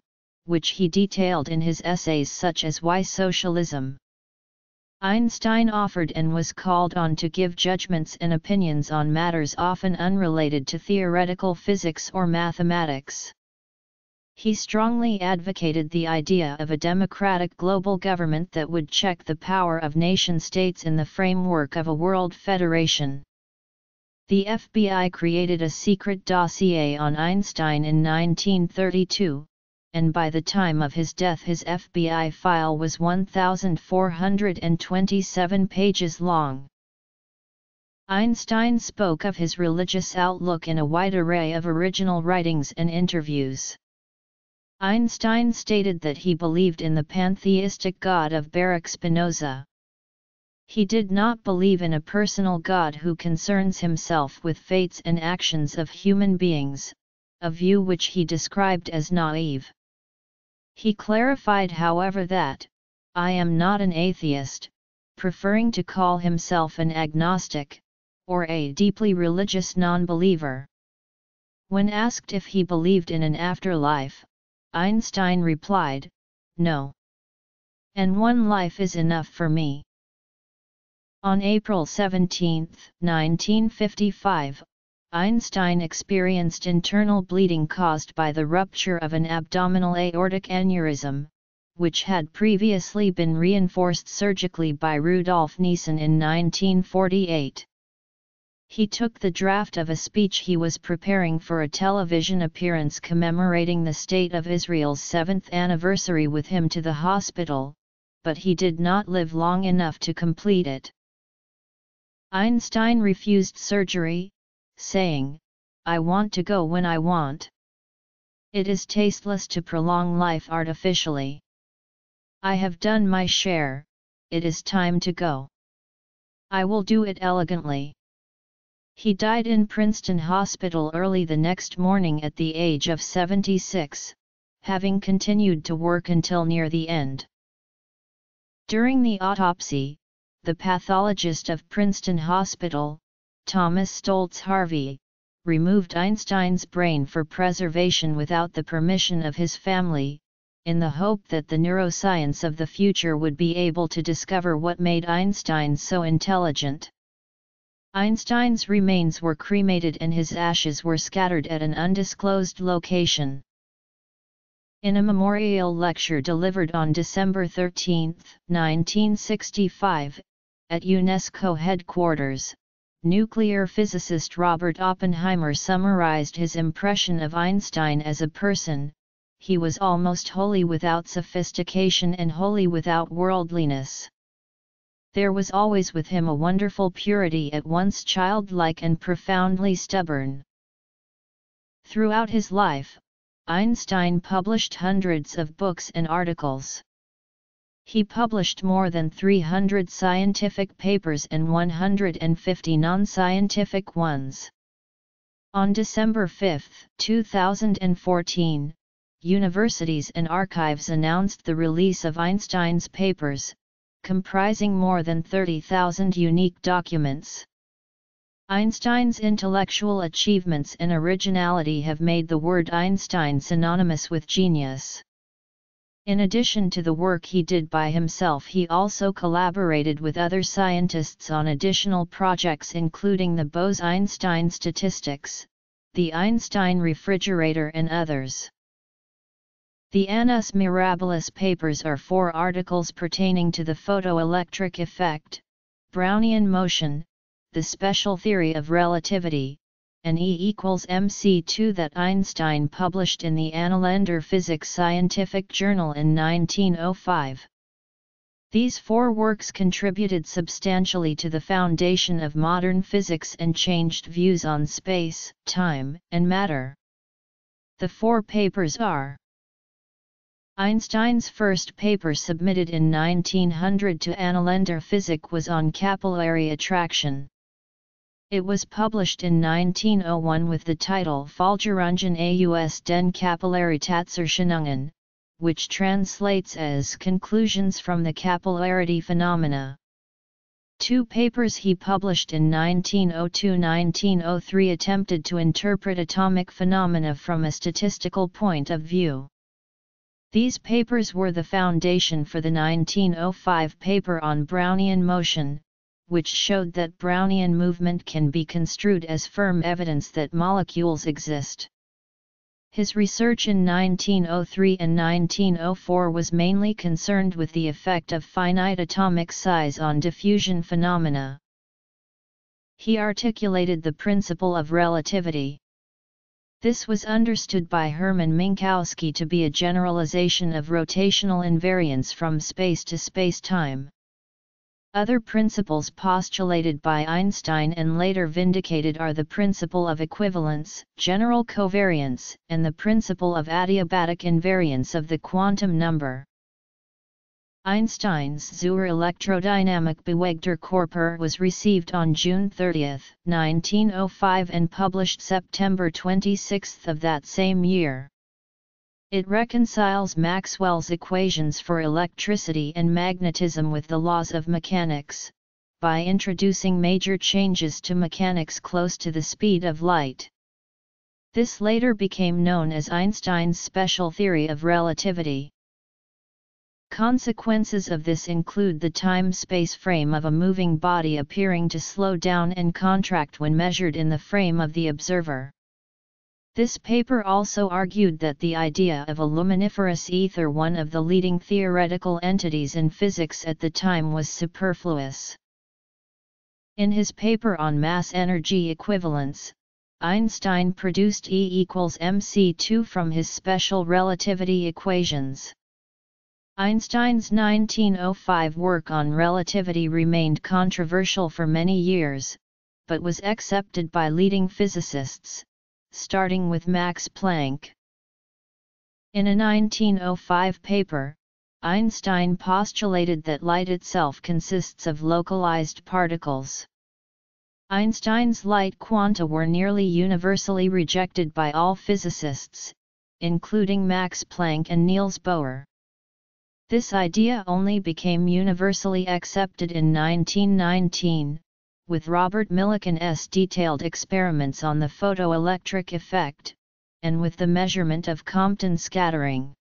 which he detailed in his essays such as Why Socialism? Einstein offered and was called on to give judgments and opinions on matters often unrelated to theoretical physics or mathematics. He strongly advocated the idea of a democratic global government that would check the power of nation-states in the framework of a world federation. The FBI created a secret dossier on Einstein in 1932, and by the time of his death his FBI file was 1,427 pages long. Einstein spoke of his religious outlook in a wide array of original writings and interviews. Einstein stated that he believed in the pantheistic God of Baruch Spinoza. He did not believe in a personal God who concerns himself with fates and actions of human beings, a view which he described as naive. He clarified however that, I am not an atheist, preferring to call himself an agnostic, or a deeply religious non-believer. When asked if he believed in an afterlife, Einstein replied, No. And one life is enough for me. On April 17, 1955, Einstein experienced internal bleeding caused by the rupture of an abdominal aortic aneurysm, which had previously been reinforced surgically by Rudolf Nissen in 1948. He took the draft of a speech he was preparing for a television appearance commemorating the State of Israel's seventh anniversary with him to the hospital, but he did not live long enough to complete it. Einstein refused surgery, saying, I want to go when I want. It is tasteless to prolong life artificially. I have done my share, it is time to go. I will do it elegantly. He died in Princeton Hospital early the next morning at the age of 76, having continued to work until near the end. During the autopsy, the pathologist of Princeton Hospital, Thomas Stoltz Harvey, removed Einstein's brain for preservation without the permission of his family, in the hope that the neuroscience of the future would be able to discover what made Einstein so intelligent. Einstein's remains were cremated and his ashes were scattered at an undisclosed location. In a memorial lecture delivered on December 13, 1965, at UNESCO headquarters, nuclear physicist Robert Oppenheimer summarized his impression of Einstein as a person, he was almost wholly without sophistication and wholly without worldliness. There was always with him a wonderful purity at once childlike and profoundly stubborn. Throughout his life, Einstein published hundreds of books and articles. He published more than 300 scientific papers and 150 non-scientific ones. On December 5, 2014, universities and archives announced the release of Einstein's papers, comprising more than 30,000 unique documents. Einstein's intellectual achievements and originality have made the word Einstein synonymous with genius. In addition to the work he did by himself he also collaborated with other scientists on additional projects including the Bose-Einstein statistics, the Einstein refrigerator and others. The Annus Mirabilis papers are four articles pertaining to the photoelectric effect, Brownian motion, the special theory of relativity, and E equals mc2 that Einstein published in the Annalen der Physik Scientific Journal in 1905. These four works contributed substantially to the foundation of modern physics and changed views on space, time, and matter. The four papers are Einstein's first paper submitted in 1900 to Annalen der Physik was on capillary attraction. It was published in 1901 with the title Folgerungen aus den Kapillaritätserscheinungen, which translates as Conclusions from the Capillarity Phenomena. Two papers he published in 1902-1903 attempted to interpret atomic phenomena from a statistical point of view. These papers were the foundation for the 1905 paper on Brownian motion, which showed that Brownian movement can be construed as firm evidence that molecules exist. His research in 1903 and 1904 was mainly concerned with the effect of finite atomic size on diffusion phenomena. He articulated the principle of relativity. This was understood by Hermann Minkowski to be a generalization of rotational invariance from space to space-time. Other principles postulated by Einstein and later vindicated are the principle of equivalence, general covariance, and the principle of adiabatic invariance of the quantum number. Einstein's Zur Elektrodynamik bewegter Körper was received on June 30, 1905 and published September 26 of that same year. It reconciles Maxwell's equations for electricity and magnetism with the laws of mechanics, by introducing major changes to mechanics close to the speed of light. This later became known as Einstein's special theory of relativity. Consequences of this include the time-space frame of a moving body appearing to slow down and contract when measured in the frame of the observer. This paper also argued that the idea of a luminiferous ether one of the leading theoretical entities in physics at the time was superfluous. In his paper on mass-energy equivalence, Einstein produced E equals mc2 from his special relativity equations. Einstein's 1905 work on relativity remained controversial for many years, but was accepted by leading physicists, starting with Max Planck. In a 1905 paper, Einstein postulated that light itself consists of localized particles. Einstein's light quanta were nearly universally rejected by all physicists, including Max Planck and Niels Bohr. This idea only became universally accepted in 1919, with Robert Millikan's detailed experiments on the photoelectric effect, and with the measurement of Compton scattering.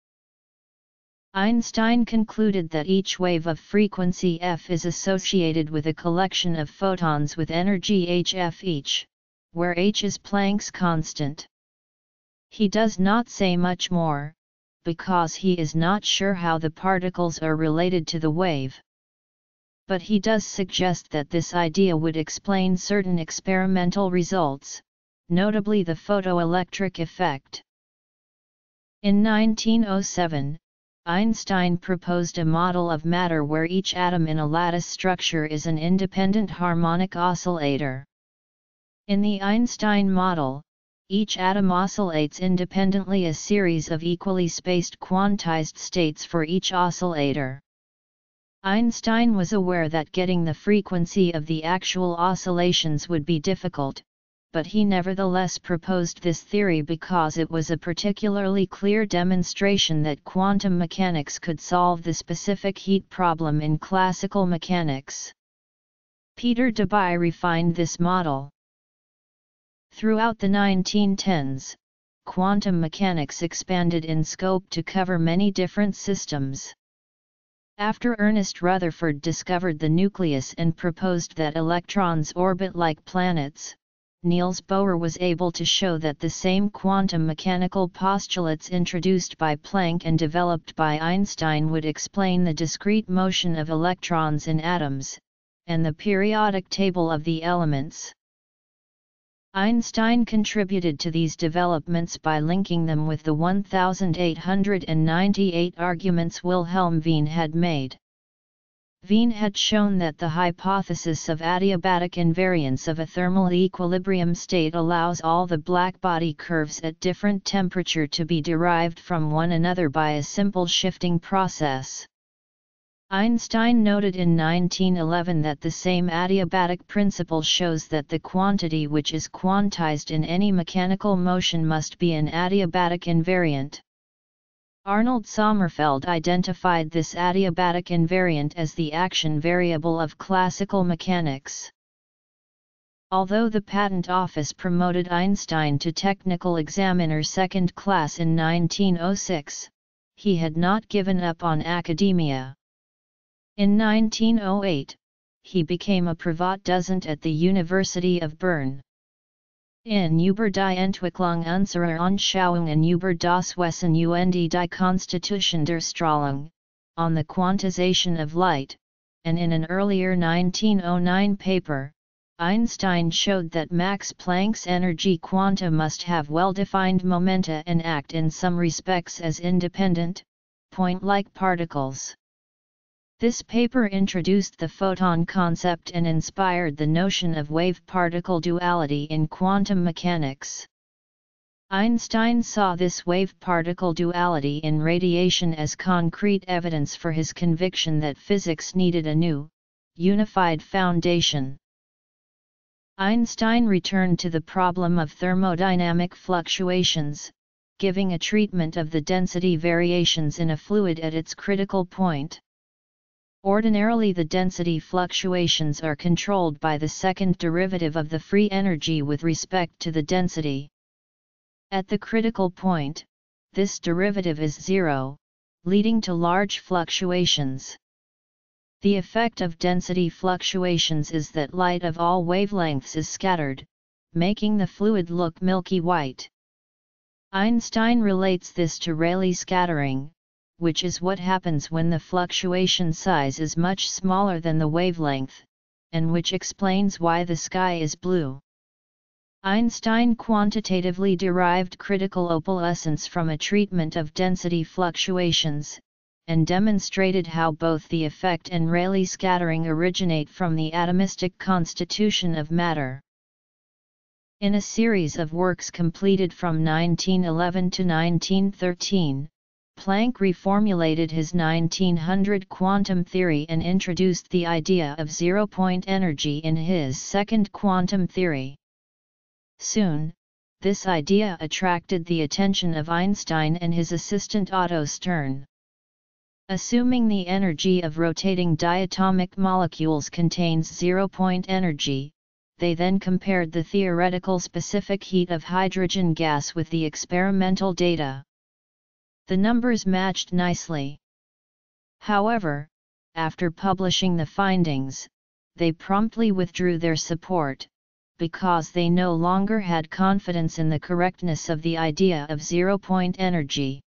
Einstein concluded that each wave of frequency f is associated with a collection of photons with energy hf each, where h is Planck's constant. He does not say much more, because he is not sure how the particles are related to the wave but he does suggest that this idea would explain certain experimental results, notably the photoelectric effect. In 1907, Einstein proposed a model of matter where each atom in a lattice structure is an independent harmonic oscillator. In the Einstein model, each atom oscillates independently a series of equally spaced quantized states for each oscillator. Einstein was aware that getting the frequency of the actual oscillations would be difficult, but he nevertheless proposed this theory because it was a particularly clear demonstration that quantum mechanics could solve the specific heat problem in classical mechanics. Peter Debye refined this model. Throughout the 1910s, quantum mechanics expanded in scope to cover many different systems. After Ernest Rutherford discovered the nucleus and proposed that electrons orbit like planets, Niels Bohr was able to show that the same quantum mechanical postulates introduced by Planck and developed by Einstein would explain the discrete motion of electrons in atoms, and the periodic table of the elements. Einstein contributed to these developments by linking them with the 1898 arguments Wilhelm Wien had made. Wien had shown that the hypothesis of adiabatic invariance of a thermal equilibrium state allows all the blackbody curves at different temperature to be derived from one another by a simple shifting process. Einstein noted in 1911 that the same adiabatic principle shows that the quantity which is quantized in any mechanical motion must be an adiabatic invariant. Arnold Sommerfeld identified this adiabatic invariant as the action variable of classical mechanics. Although the Patent Office promoted Einstein to technical examiner second class in 1906, he had not given up on academia. In 1908, he became a Privatdozent at the University of Bern. In über die Entwicklung unserer Anschauungen über das Wesen und die Konstitution der Strahlung, on the quantization of light, and in an earlier 1909 paper, Einstein showed that Max Planck's energy quanta must have well-defined momenta and act in some respects as independent, point-like particles. This paper introduced the photon concept and inspired the notion of wave-particle duality in quantum mechanics. Einstein saw this wave-particle duality in radiation as concrete evidence for his conviction that physics needed a new, unified foundation. Einstein returned to the problem of thermodynamic fluctuations, giving a treatment of the density variations in a fluid at its critical point. Ordinarily the density fluctuations are controlled by the second derivative of the free energy with respect to the density. At the critical point, this derivative is zero, leading to large fluctuations. The effect of density fluctuations is that light of all wavelengths is scattered, making the fluid look milky white. Einstein relates this to Rayleigh scattering, which is what happens when the fluctuation size is much smaller than the wavelength, and which explains why the sky is blue. Einstein quantitatively derived critical opalescence from a treatment of density fluctuations, and demonstrated how both the effect and Rayleigh scattering originate from the atomistic constitution of matter. In a series of works completed from 1911 to 1913, Planck reformulated his 1900 quantum theory and introduced the idea of zero-point energy in his second quantum theory. Soon, this idea attracted the attention of Einstein and his assistant Otto Stern. Assuming the energy of rotating diatomic molecules contains zero-point energy, they then compared the theoretical specific heat of hydrogen gas with the experimental data. The numbers matched nicely. However, after publishing the findings, they promptly withdrew their support, because they no longer had confidence in the correctness of the idea of zero-point energy.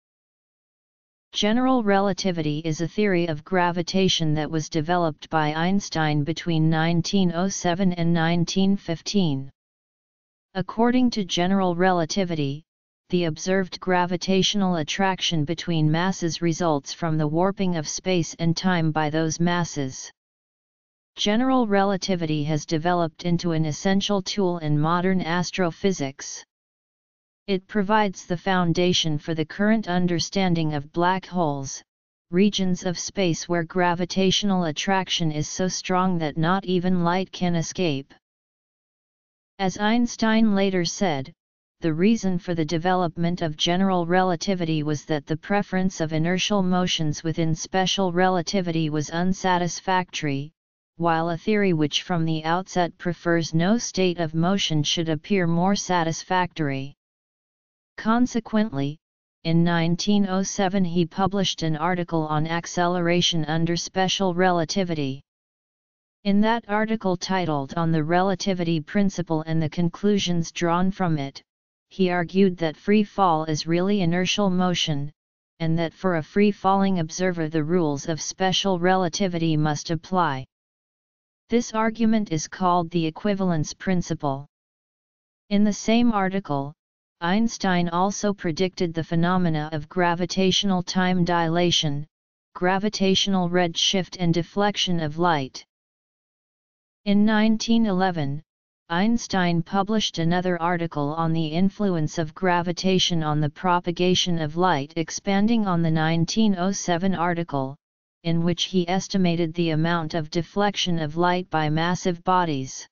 General relativity is a theory of gravitation that was developed by Einstein between 1907 and 1915. According to general relativity, the observed gravitational attraction between masses results from the warping of space and time by those masses. General relativity has developed into an essential tool in modern astrophysics. It provides the foundation for the current understanding of black holes, regions of space where gravitational attraction is so strong that not even light can escape. As Einstein later said, the reason for the development of general relativity was that the preference of inertial motions within special relativity was unsatisfactory, while a theory which from the outset prefers no state of motion should appear more satisfactory. Consequently, in 1907 he published an article on acceleration under special relativity. In that article titled On the Relativity Principle and the Conclusions Drawn from It, he argued that free fall is really inertial motion, and that for a free-falling observer the rules of special relativity must apply. This argument is called the equivalence principle. In the same article, Einstein also predicted the phenomena of gravitational time dilation, gravitational redshift and deflection of light. In 1911, Einstein published another article on the influence of gravitation on the propagation of light expanding on the 1907 article, in which he estimated the amount of deflection of light by massive bodies.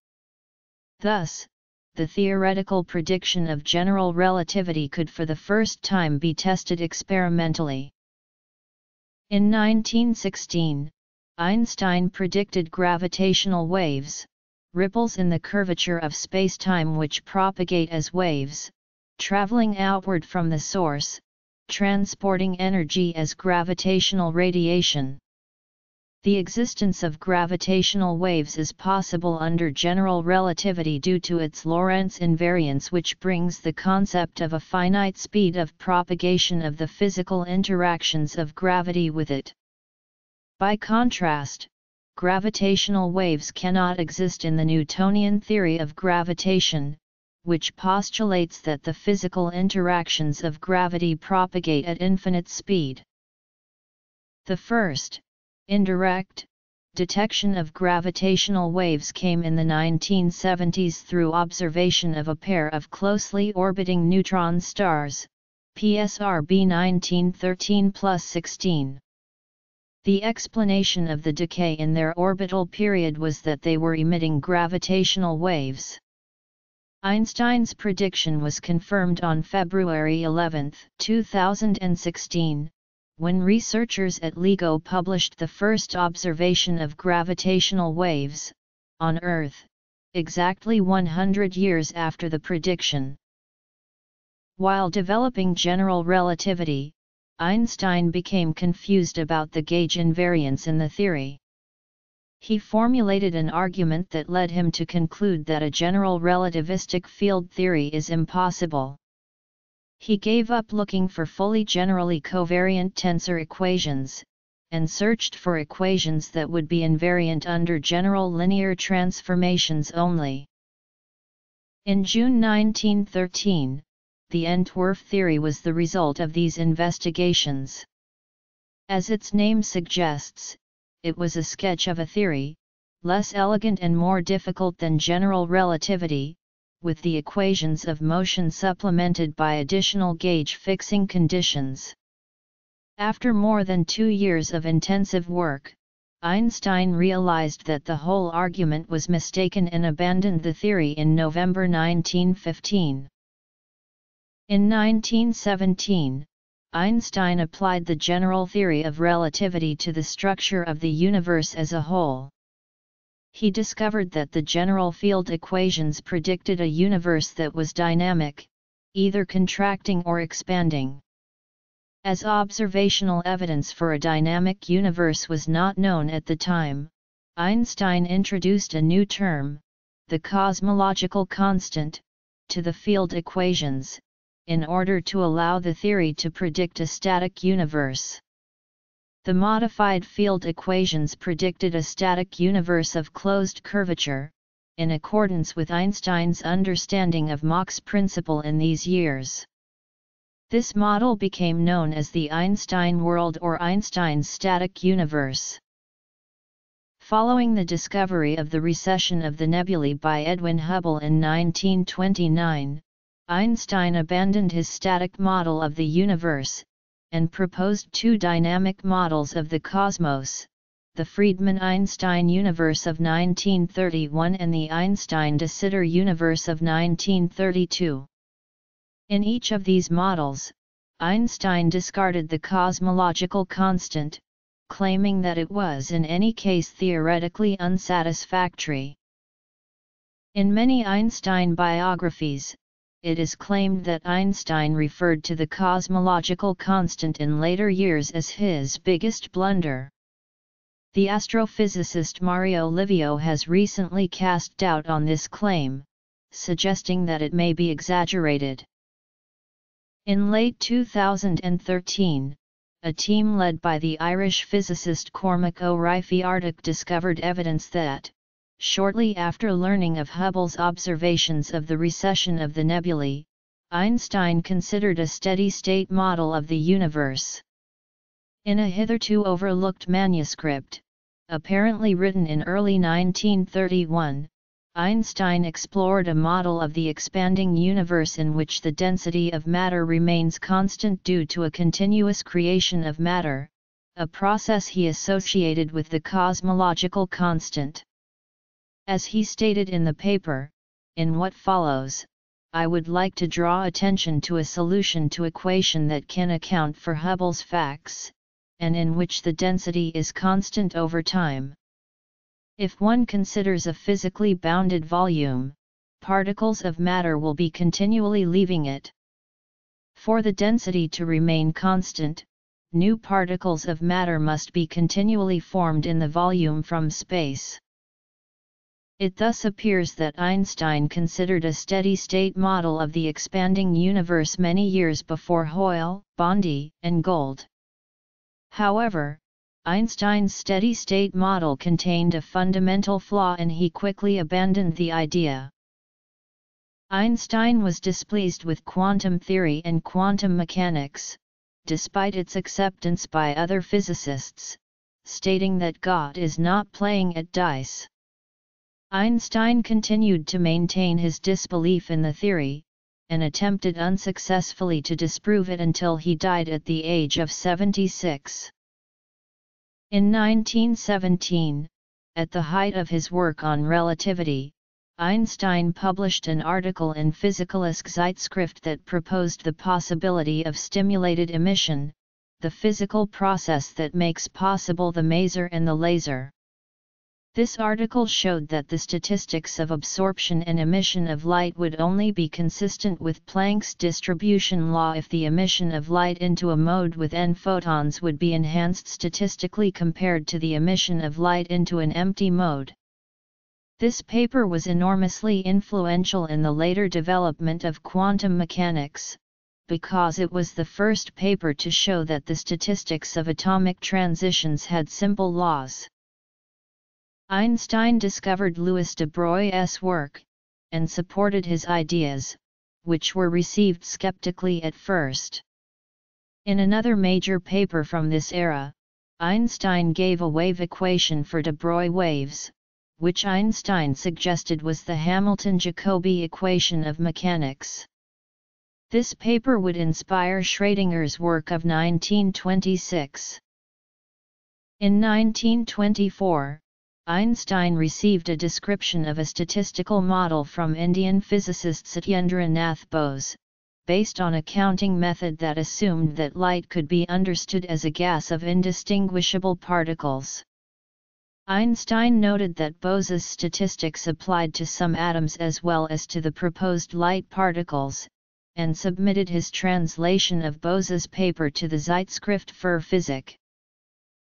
Thus, the theoretical prediction of general relativity could for the first time be tested experimentally. In 1916, Einstein predicted gravitational waves, ripples in the curvature of spacetime which propagate as waves, traveling outward from the source, transporting energy as gravitational radiation. The existence of gravitational waves is possible under general relativity due to its Lorentz invariance which brings the concept of a finite speed of propagation of the physical interactions of gravity with it. By contrast, gravitational waves cannot exist in the Newtonian theory of gravitation, which postulates that the physical interactions of gravity propagate at infinite speed. The first, indirect, detection of gravitational waves came in the 1970s through observation of a pair of closely orbiting neutron stars, PSR B1913 plus 16. The explanation of the decay in their orbital period was that they were emitting gravitational waves. Einstein's prediction was confirmed on February 11, 2016, when researchers at LIGO published the first observation of gravitational waves, on Earth, exactly 100 years after the prediction. While developing general relativity, Einstein became confused about the gauge invariance in the theory. He formulated an argument that led him to conclude that a general relativistic field theory is impossible. He gave up looking for fully generally covariant tensor equations, and searched for equations that would be invariant under general linear transformations only. In June 1913, the Entwurf theory was the result of these investigations. As its name suggests, it was a sketch of a theory, less elegant and more difficult than general relativity, with the equations of motion supplemented by additional gauge fixing conditions. After more than two years of intensive work, Einstein realized that the whole argument was mistaken and abandoned the theory in November 1915. In 1917, Einstein applied the general theory of relativity to the structure of the universe as a whole. He discovered that the general field equations predicted a universe that was dynamic, either contracting or expanding. As observational evidence for a dynamic universe was not known at the time, Einstein introduced a new term, the cosmological constant, to the field equations, in order to allow the theory to predict a static universe. The modified field equations predicted a static universe of closed curvature, in accordance with Einstein's understanding of Mach's principle in these years. This model became known as the Einstein world or Einstein's static universe. Following the discovery of the recession of the nebulae by Edwin Hubble in 1929, Einstein abandoned his static model of the universe, and proposed two dynamic models of the cosmos, the Friedmann-Einstein universe of 1931 and the Einstein-de Sitter universe of 1932. In each of these models, Einstein discarded the cosmological constant, claiming that it was in any case theoretically unsatisfactory. In many Einstein biographies, it is claimed that Einstein referred to the cosmological constant in later years as his biggest blunder. The astrophysicist Mario Livio has recently cast doubt on this claim, suggesting that it may be exaggerated. In late 2013, a team led by the Irish physicist Cormac O'Raifeartaigh discovered evidence that, shortly after learning of Hubble's observations of the recession of the nebulae, Einstein considered a steady-state model of the universe. In a hitherto overlooked manuscript, apparently written in early 1931, Einstein explored a model of the expanding universe in which the density of matter remains constant due to a continuous creation of matter, a process he associated with the cosmological constant. As he stated in the paper, in what follows, I would like to draw attention to a solution to equation that can account for Hubble's facts, and in which the density is constant over time. If one considers a physically bounded volume, particles of matter will be continually leaving it. For the density to remain constant, new particles of matter must be continually formed in the volume from space. It thus appears that Einstein considered a steady-state model of the expanding universe many years before Hoyle, Bondi, and Gold. However, Einstein's steady-state model contained a fundamental flaw and he quickly abandoned the idea. Einstein was displeased with quantum theory and quantum mechanics, despite its acceptance by other physicists, stating that God is not playing at dice. Einstein continued to maintain his disbelief in the theory, and attempted unsuccessfully to disprove it until he died at the age of 76. In 1917, at the height of his work on relativity, Einstein published an article in Physikalische Zeitschrift that proposed the possibility of stimulated emission, the physical process that makes possible the maser and the laser. This article showed that the statistics of absorption and emission of light would only be consistent with Planck's distribution law if the emission of light into a mode with n photons would be enhanced statistically compared to the emission of light into an empty mode. This paper was enormously influential in the later development of quantum mechanics, because it was the first paper to show that the statistics of atomic transitions had simple laws. Einstein discovered Louis de Broglie's work, and supported his ideas, which were received skeptically at first. In another major paper from this era, Einstein gave a wave equation for de Broglie waves, which Einstein suggested was the Hamilton-Jacobi equation of mechanics. This paper would inspire Schrodinger's work of 1926. In 1924, Einstein received a description of a statistical model from Indian physicist Satyendra Nath Bose, based on a counting method that assumed that light could be understood as a gas of indistinguishable particles. Einstein noted that Bose's statistics applied to some atoms as well as to the proposed light particles, and submitted his translation of Bose's paper to the Zeitschrift für Physik.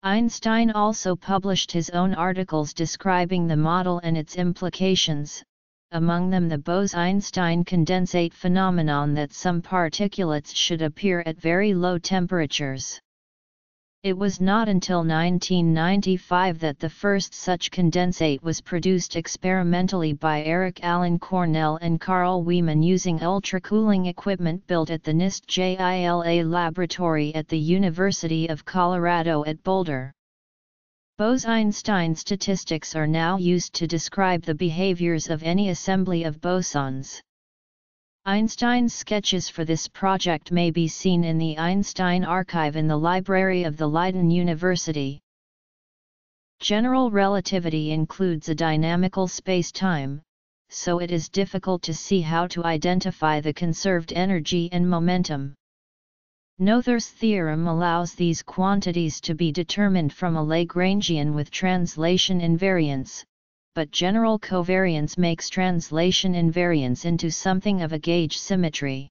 Einstein also published his own articles describing the model and its implications, among them the Bose-Einstein condensate phenomenon that some particulates should appear at very low temperatures. It was not until 1995 that the first such condensate was produced experimentally by Eric Allen Cornell and Carl Wieman using ultracooling equipment built at the NIST JILA laboratory at the University of Colorado at Boulder. Bose-Einstein statistics are now used to describe the behaviors of any assembly of bosons. Einstein's sketches for this project may be seen in the Einstein Archive in the library of the Leiden University. General relativity includes a dynamical space-time, so it is difficult to see how to identify the conserved energy and momentum. Noether's theorem allows these quantities to be determined from a Lagrangian with translation invariance, but general covariance makes translation invariance into something of a gauge symmetry.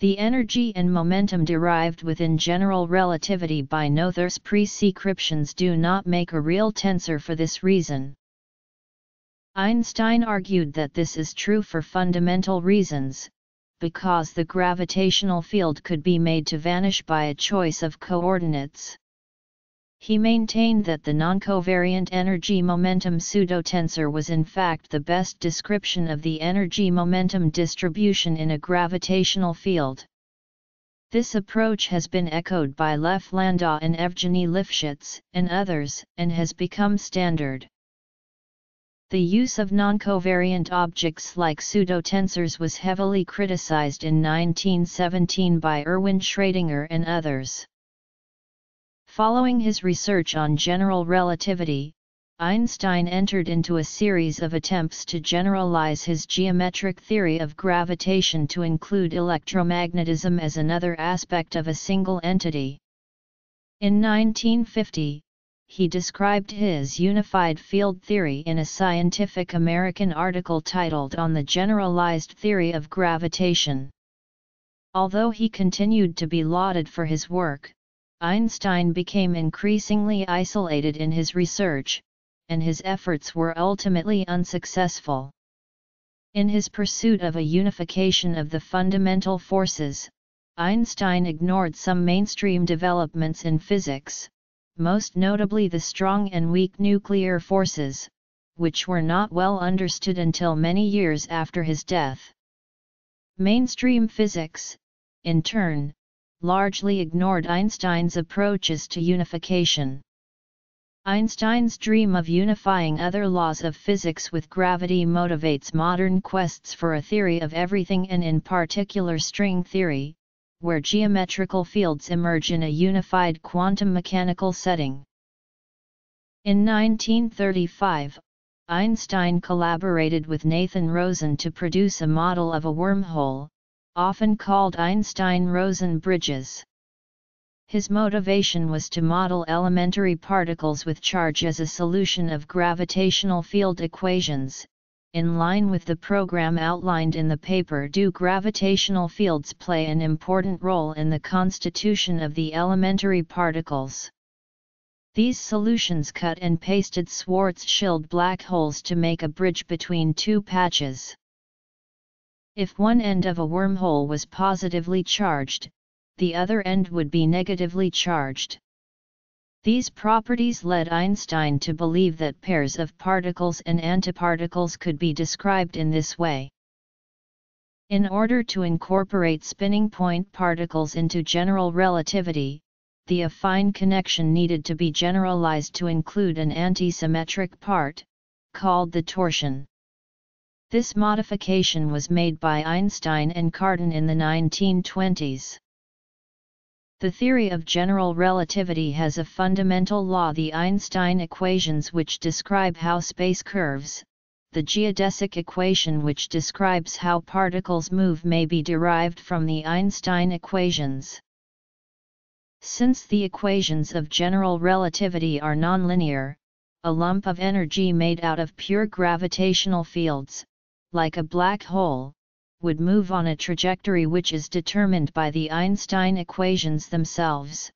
The energy and momentum derived within general relativity by Noether's prescriptions do not make a real tensor for this reason. Einstein argued that this is true for fundamental reasons, because the gravitational field could be made to vanish by a choice of coordinates. He maintained that the noncovariant energy-momentum pseudotensor was in fact the best description of the energy-momentum distribution in a gravitational field. This approach has been echoed by Lev Landau and Evgeny Lifshitz and others, and has become standard. The use of noncovariant objects like pseudotensors was heavily criticized in 1917 by Erwin Schrödinger and others. Following his research on general relativity, Einstein entered into a series of attempts to generalize his geometric theory of gravitation to include electromagnetism as another aspect of a single entity. In 1950, he described his unified field theory in a Scientific American article titled On the Generalized Theory of Gravitation. Although he continued to be lauded for his work, Einstein became increasingly isolated in his research, and his efforts were ultimately unsuccessful. In his pursuit of a unification of the fundamental forces, Einstein ignored some mainstream developments in physics, most notably the strong and weak nuclear forces, which were not well understood until many years after his death. Mainstream physics, in turn, largely ignored Einstein's approaches to unification. Einstein's dream of unifying other laws of physics with gravity motivates modern quests for a theory of everything and in particular string theory, where geometrical fields emerge in a unified quantum mechanical setting. In 1935, Einstein collaborated with Nathan Rosen to produce a model of a wormhole, often called Einstein-Rosen bridges. His motivation was to model elementary particles with charge as a solution of gravitational field equations. In line with the program outlined in the paper do gravitational fields play an important role in the constitution of the elementary particles. These solutions cut and pasted Schwarzschild black holes to make a bridge between two patches. If one end of a wormhole was positively charged, the other end would be negatively charged. These properties led Einstein to believe that pairs of particles and antiparticles could be described in this way. In order to incorporate spinning point particles into general relativity, the affine connection needed to be generalized to include an antisymmetric part, called the torsion. This modification was made by Einstein and Cartan in the 1920s. The theory of general relativity has a fundamental law the Einstein equations which describe how space curves, the geodesic equation which describes how particles move may be derived from the Einstein equations. Since the equations of general relativity are nonlinear, a lump of energy made out of pure gravitational fields, like a black hole, would move on a trajectory which is determined by the Einstein equations themselves,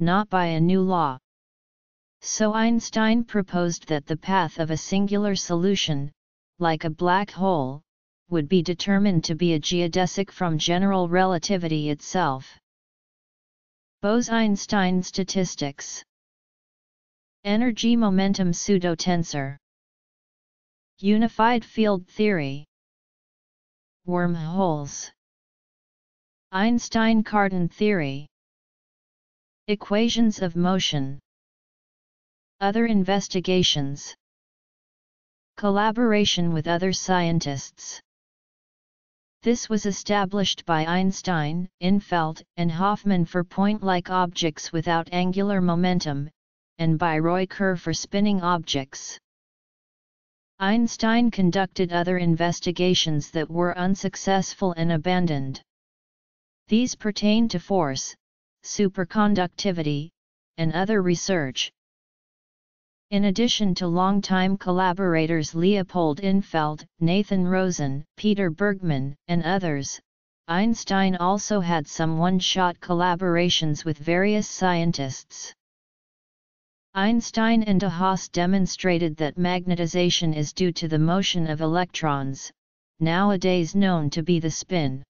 not by a new law. So Einstein proposed that the path of a singular solution, like a black hole, would be determined to be a geodesic from general relativity itself. Bose-Einstein statistics Energy momentum pseudotensor Unified field theory. Wormholes. Einstein-Cartan theory. Equations of motion. Other investigations. Collaboration with other scientists. This was established by Einstein, Infeld, and Hoffmann for point-like objects without angular momentum, and by Roy Kerr for spinning objects. Einstein conducted other investigations that were unsuccessful and abandoned. These pertain to force, superconductivity, and other research. In addition to longtime collaborators Leopold Infeld, Nathan Rosen, Peter Bergmann, and others, Einstein also had some one-shot collaborations with various scientists. Einstein and de Haas demonstrated that magnetization is due to the motion of electrons, nowadays known to be the spin.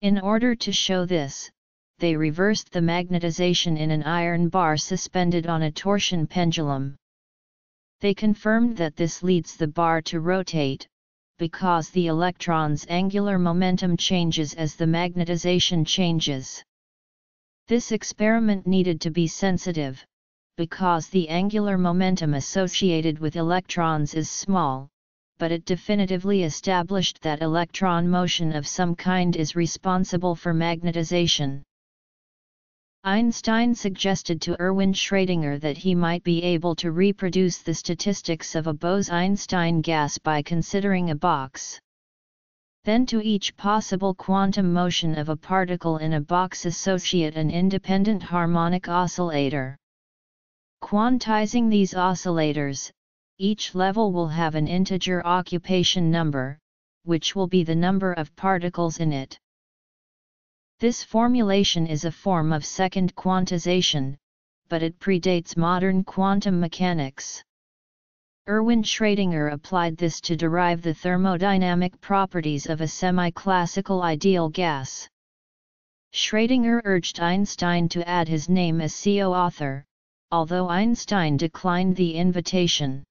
In order to show this, they reversed the magnetization in an iron bar suspended on a torsion pendulum. They confirmed that this leads the bar to rotate, because the electron's angular momentum changes as the magnetization changes. This experiment needed to be sensitive, because the angular momentum associated with electrons is small, but it definitively established that electron motion of some kind is responsible for magnetization. Einstein suggested to Erwin Schrödinger that he might be able to reproduce the statistics of a Bose-Einstein gas by considering a box. Then to each possible quantum motion of a particle in a box associate an independent harmonic oscillator. Quantizing these oscillators, each level will have an integer occupation number, which will be the number of particles in it. This formulation is a form of second quantization, but it predates modern quantum mechanics. Erwin Schrödinger applied this to derive the thermodynamic properties of a semi-classical ideal gas. Schrödinger urged Einstein to add his name as co-author, although Einstein declined the invitation.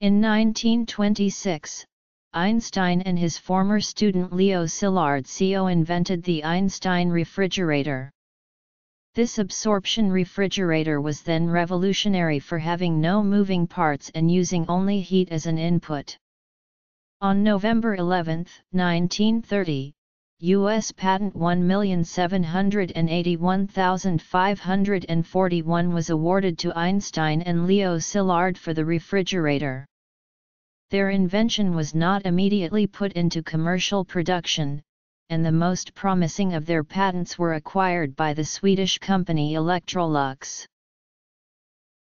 In 1926, Einstein and his former student Leo Szilard CO invented the Einstein refrigerator. This absorption refrigerator was then revolutionary for having no moving parts and using only heat as an input. On November 11, 1930, U.S. Patent 1781541 was awarded to Einstein and Leo Szilard for the refrigerator. Their invention was not immediately put into commercial production, and the most promising of their patents were acquired by the Swedish company Electrolux.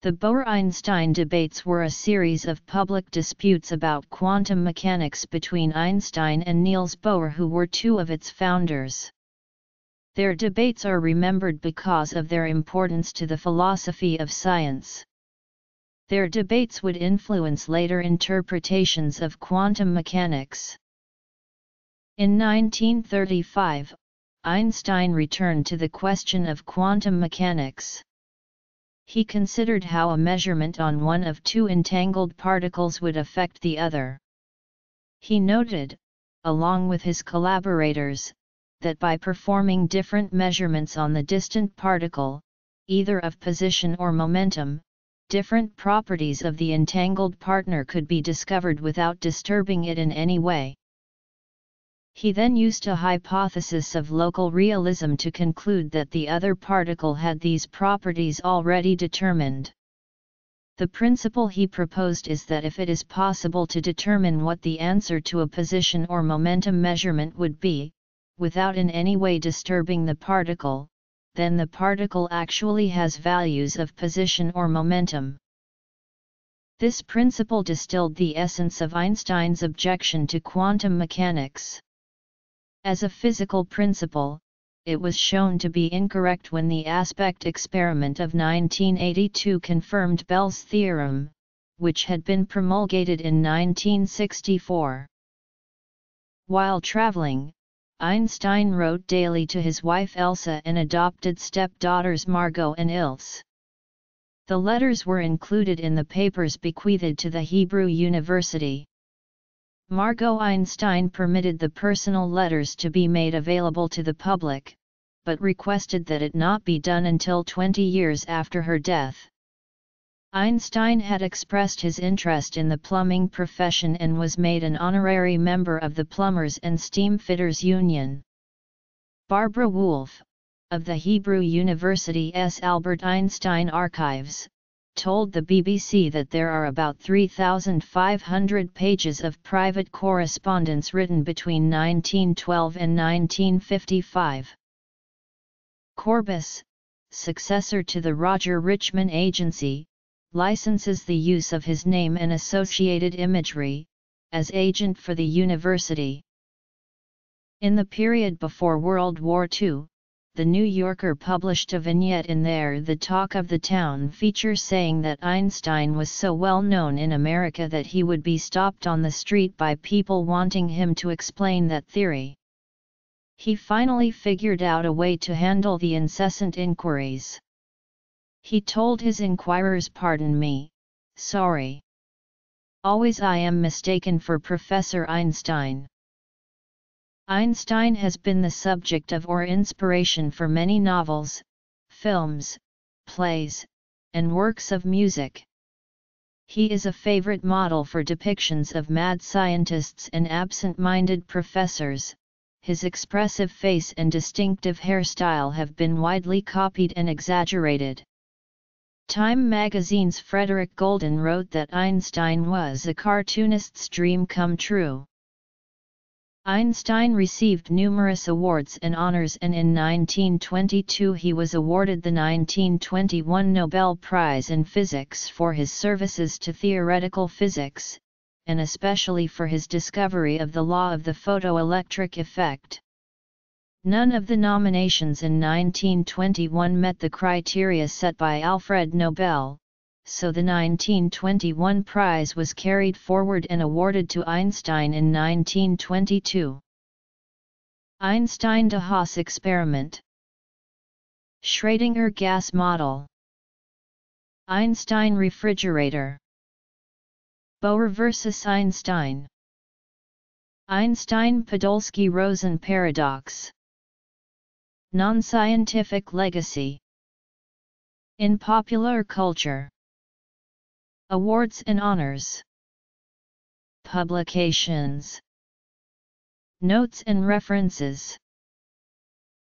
The Bohr-Einstein debates were a series of public disputes about quantum mechanics between Einstein and Niels Bohr who were two of its founders. Their debates are remembered because of their importance to the philosophy of science. Their debates would influence later interpretations of quantum mechanics. In 1935, Einstein returned to the question of quantum mechanics. He considered how a measurement on one of two entangled particles would affect the other. He noted, along with his collaborators, that by performing different measurements on the distant particle, either of position or momentum, different properties of the entangled partner could be discovered without disturbing it in any way. He then used a hypothesis of local realism to conclude that the other particle had these properties already determined. The principle he proposed is that if it is possible to determine what the answer to a position or momentum measurement would be, without in any way disturbing the particle, then the particle actually has values of position or momentum. This principle distilled the essence of Einstein's objection to quantum mechanics. As a physical principle, it was shown to be incorrect when the aspect experiment of 1982 confirmed Bell's theorem, which had been promulgated in 1964. While traveling, Einstein wrote daily to his wife Elsa and adopted stepdaughters Margot and Ilse. The letters were included in the papers bequeathed to the Hebrew University. Margot Einstein permitted the personal letters to be made available to the public, but requested that it not be done until 20 years after her death. Einstein had expressed his interest in the plumbing profession and was made an honorary member of the Plumbers and Steamfitters Union. Barbara Wolf, of the Hebrew University's Albert Einstein Archives, told the BBC that there are about 3,500 pages of private correspondence written between 1912 and 1955. Corbis, successor to the Roger Richman Agency, licenses the use of his name and associated imagery, as agent for the university. In the period before World War II, the New Yorker published a vignette in there the Talk of the Town feature saying that Einstein was so well known in America that he would be stopped on the street by people wanting him to explain that theory. He finally figured out a way to handle the incessant inquiries. He told his inquirers pardon me, sorry. Always I am mistaken for Professor Einstein. Einstein has been the subject of or inspiration for many novels, films, plays, and works of music. He is a favorite model for depictions of mad scientists and absent-minded professors. His expressive face and distinctive hairstyle have been widely copied and exaggerated. Time magazine's Frederic Golden wrote that Einstein was a cartoonist's dream come true. Einstein received numerous awards and honors and in 1922 he was awarded the 1921 Nobel Prize in Physics for his services to theoretical physics, and especially for his discovery of the law of the photoelectric effect. None of the nominations in 1921 met the criteria set by Alfred Nobel, so the 1921 prize was carried forward and awarded to Einstein in 1922. Einstein-de Haas experiment. Schrödinger gas model. Einstein refrigerator. Bohr versus Einstein. Einstein-Podolsky-Rosen paradox. Non-scientific legacy. In popular culture Awards and Honors. Publications. Notes and References.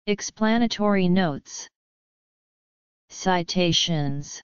Explanatory Notes. Citations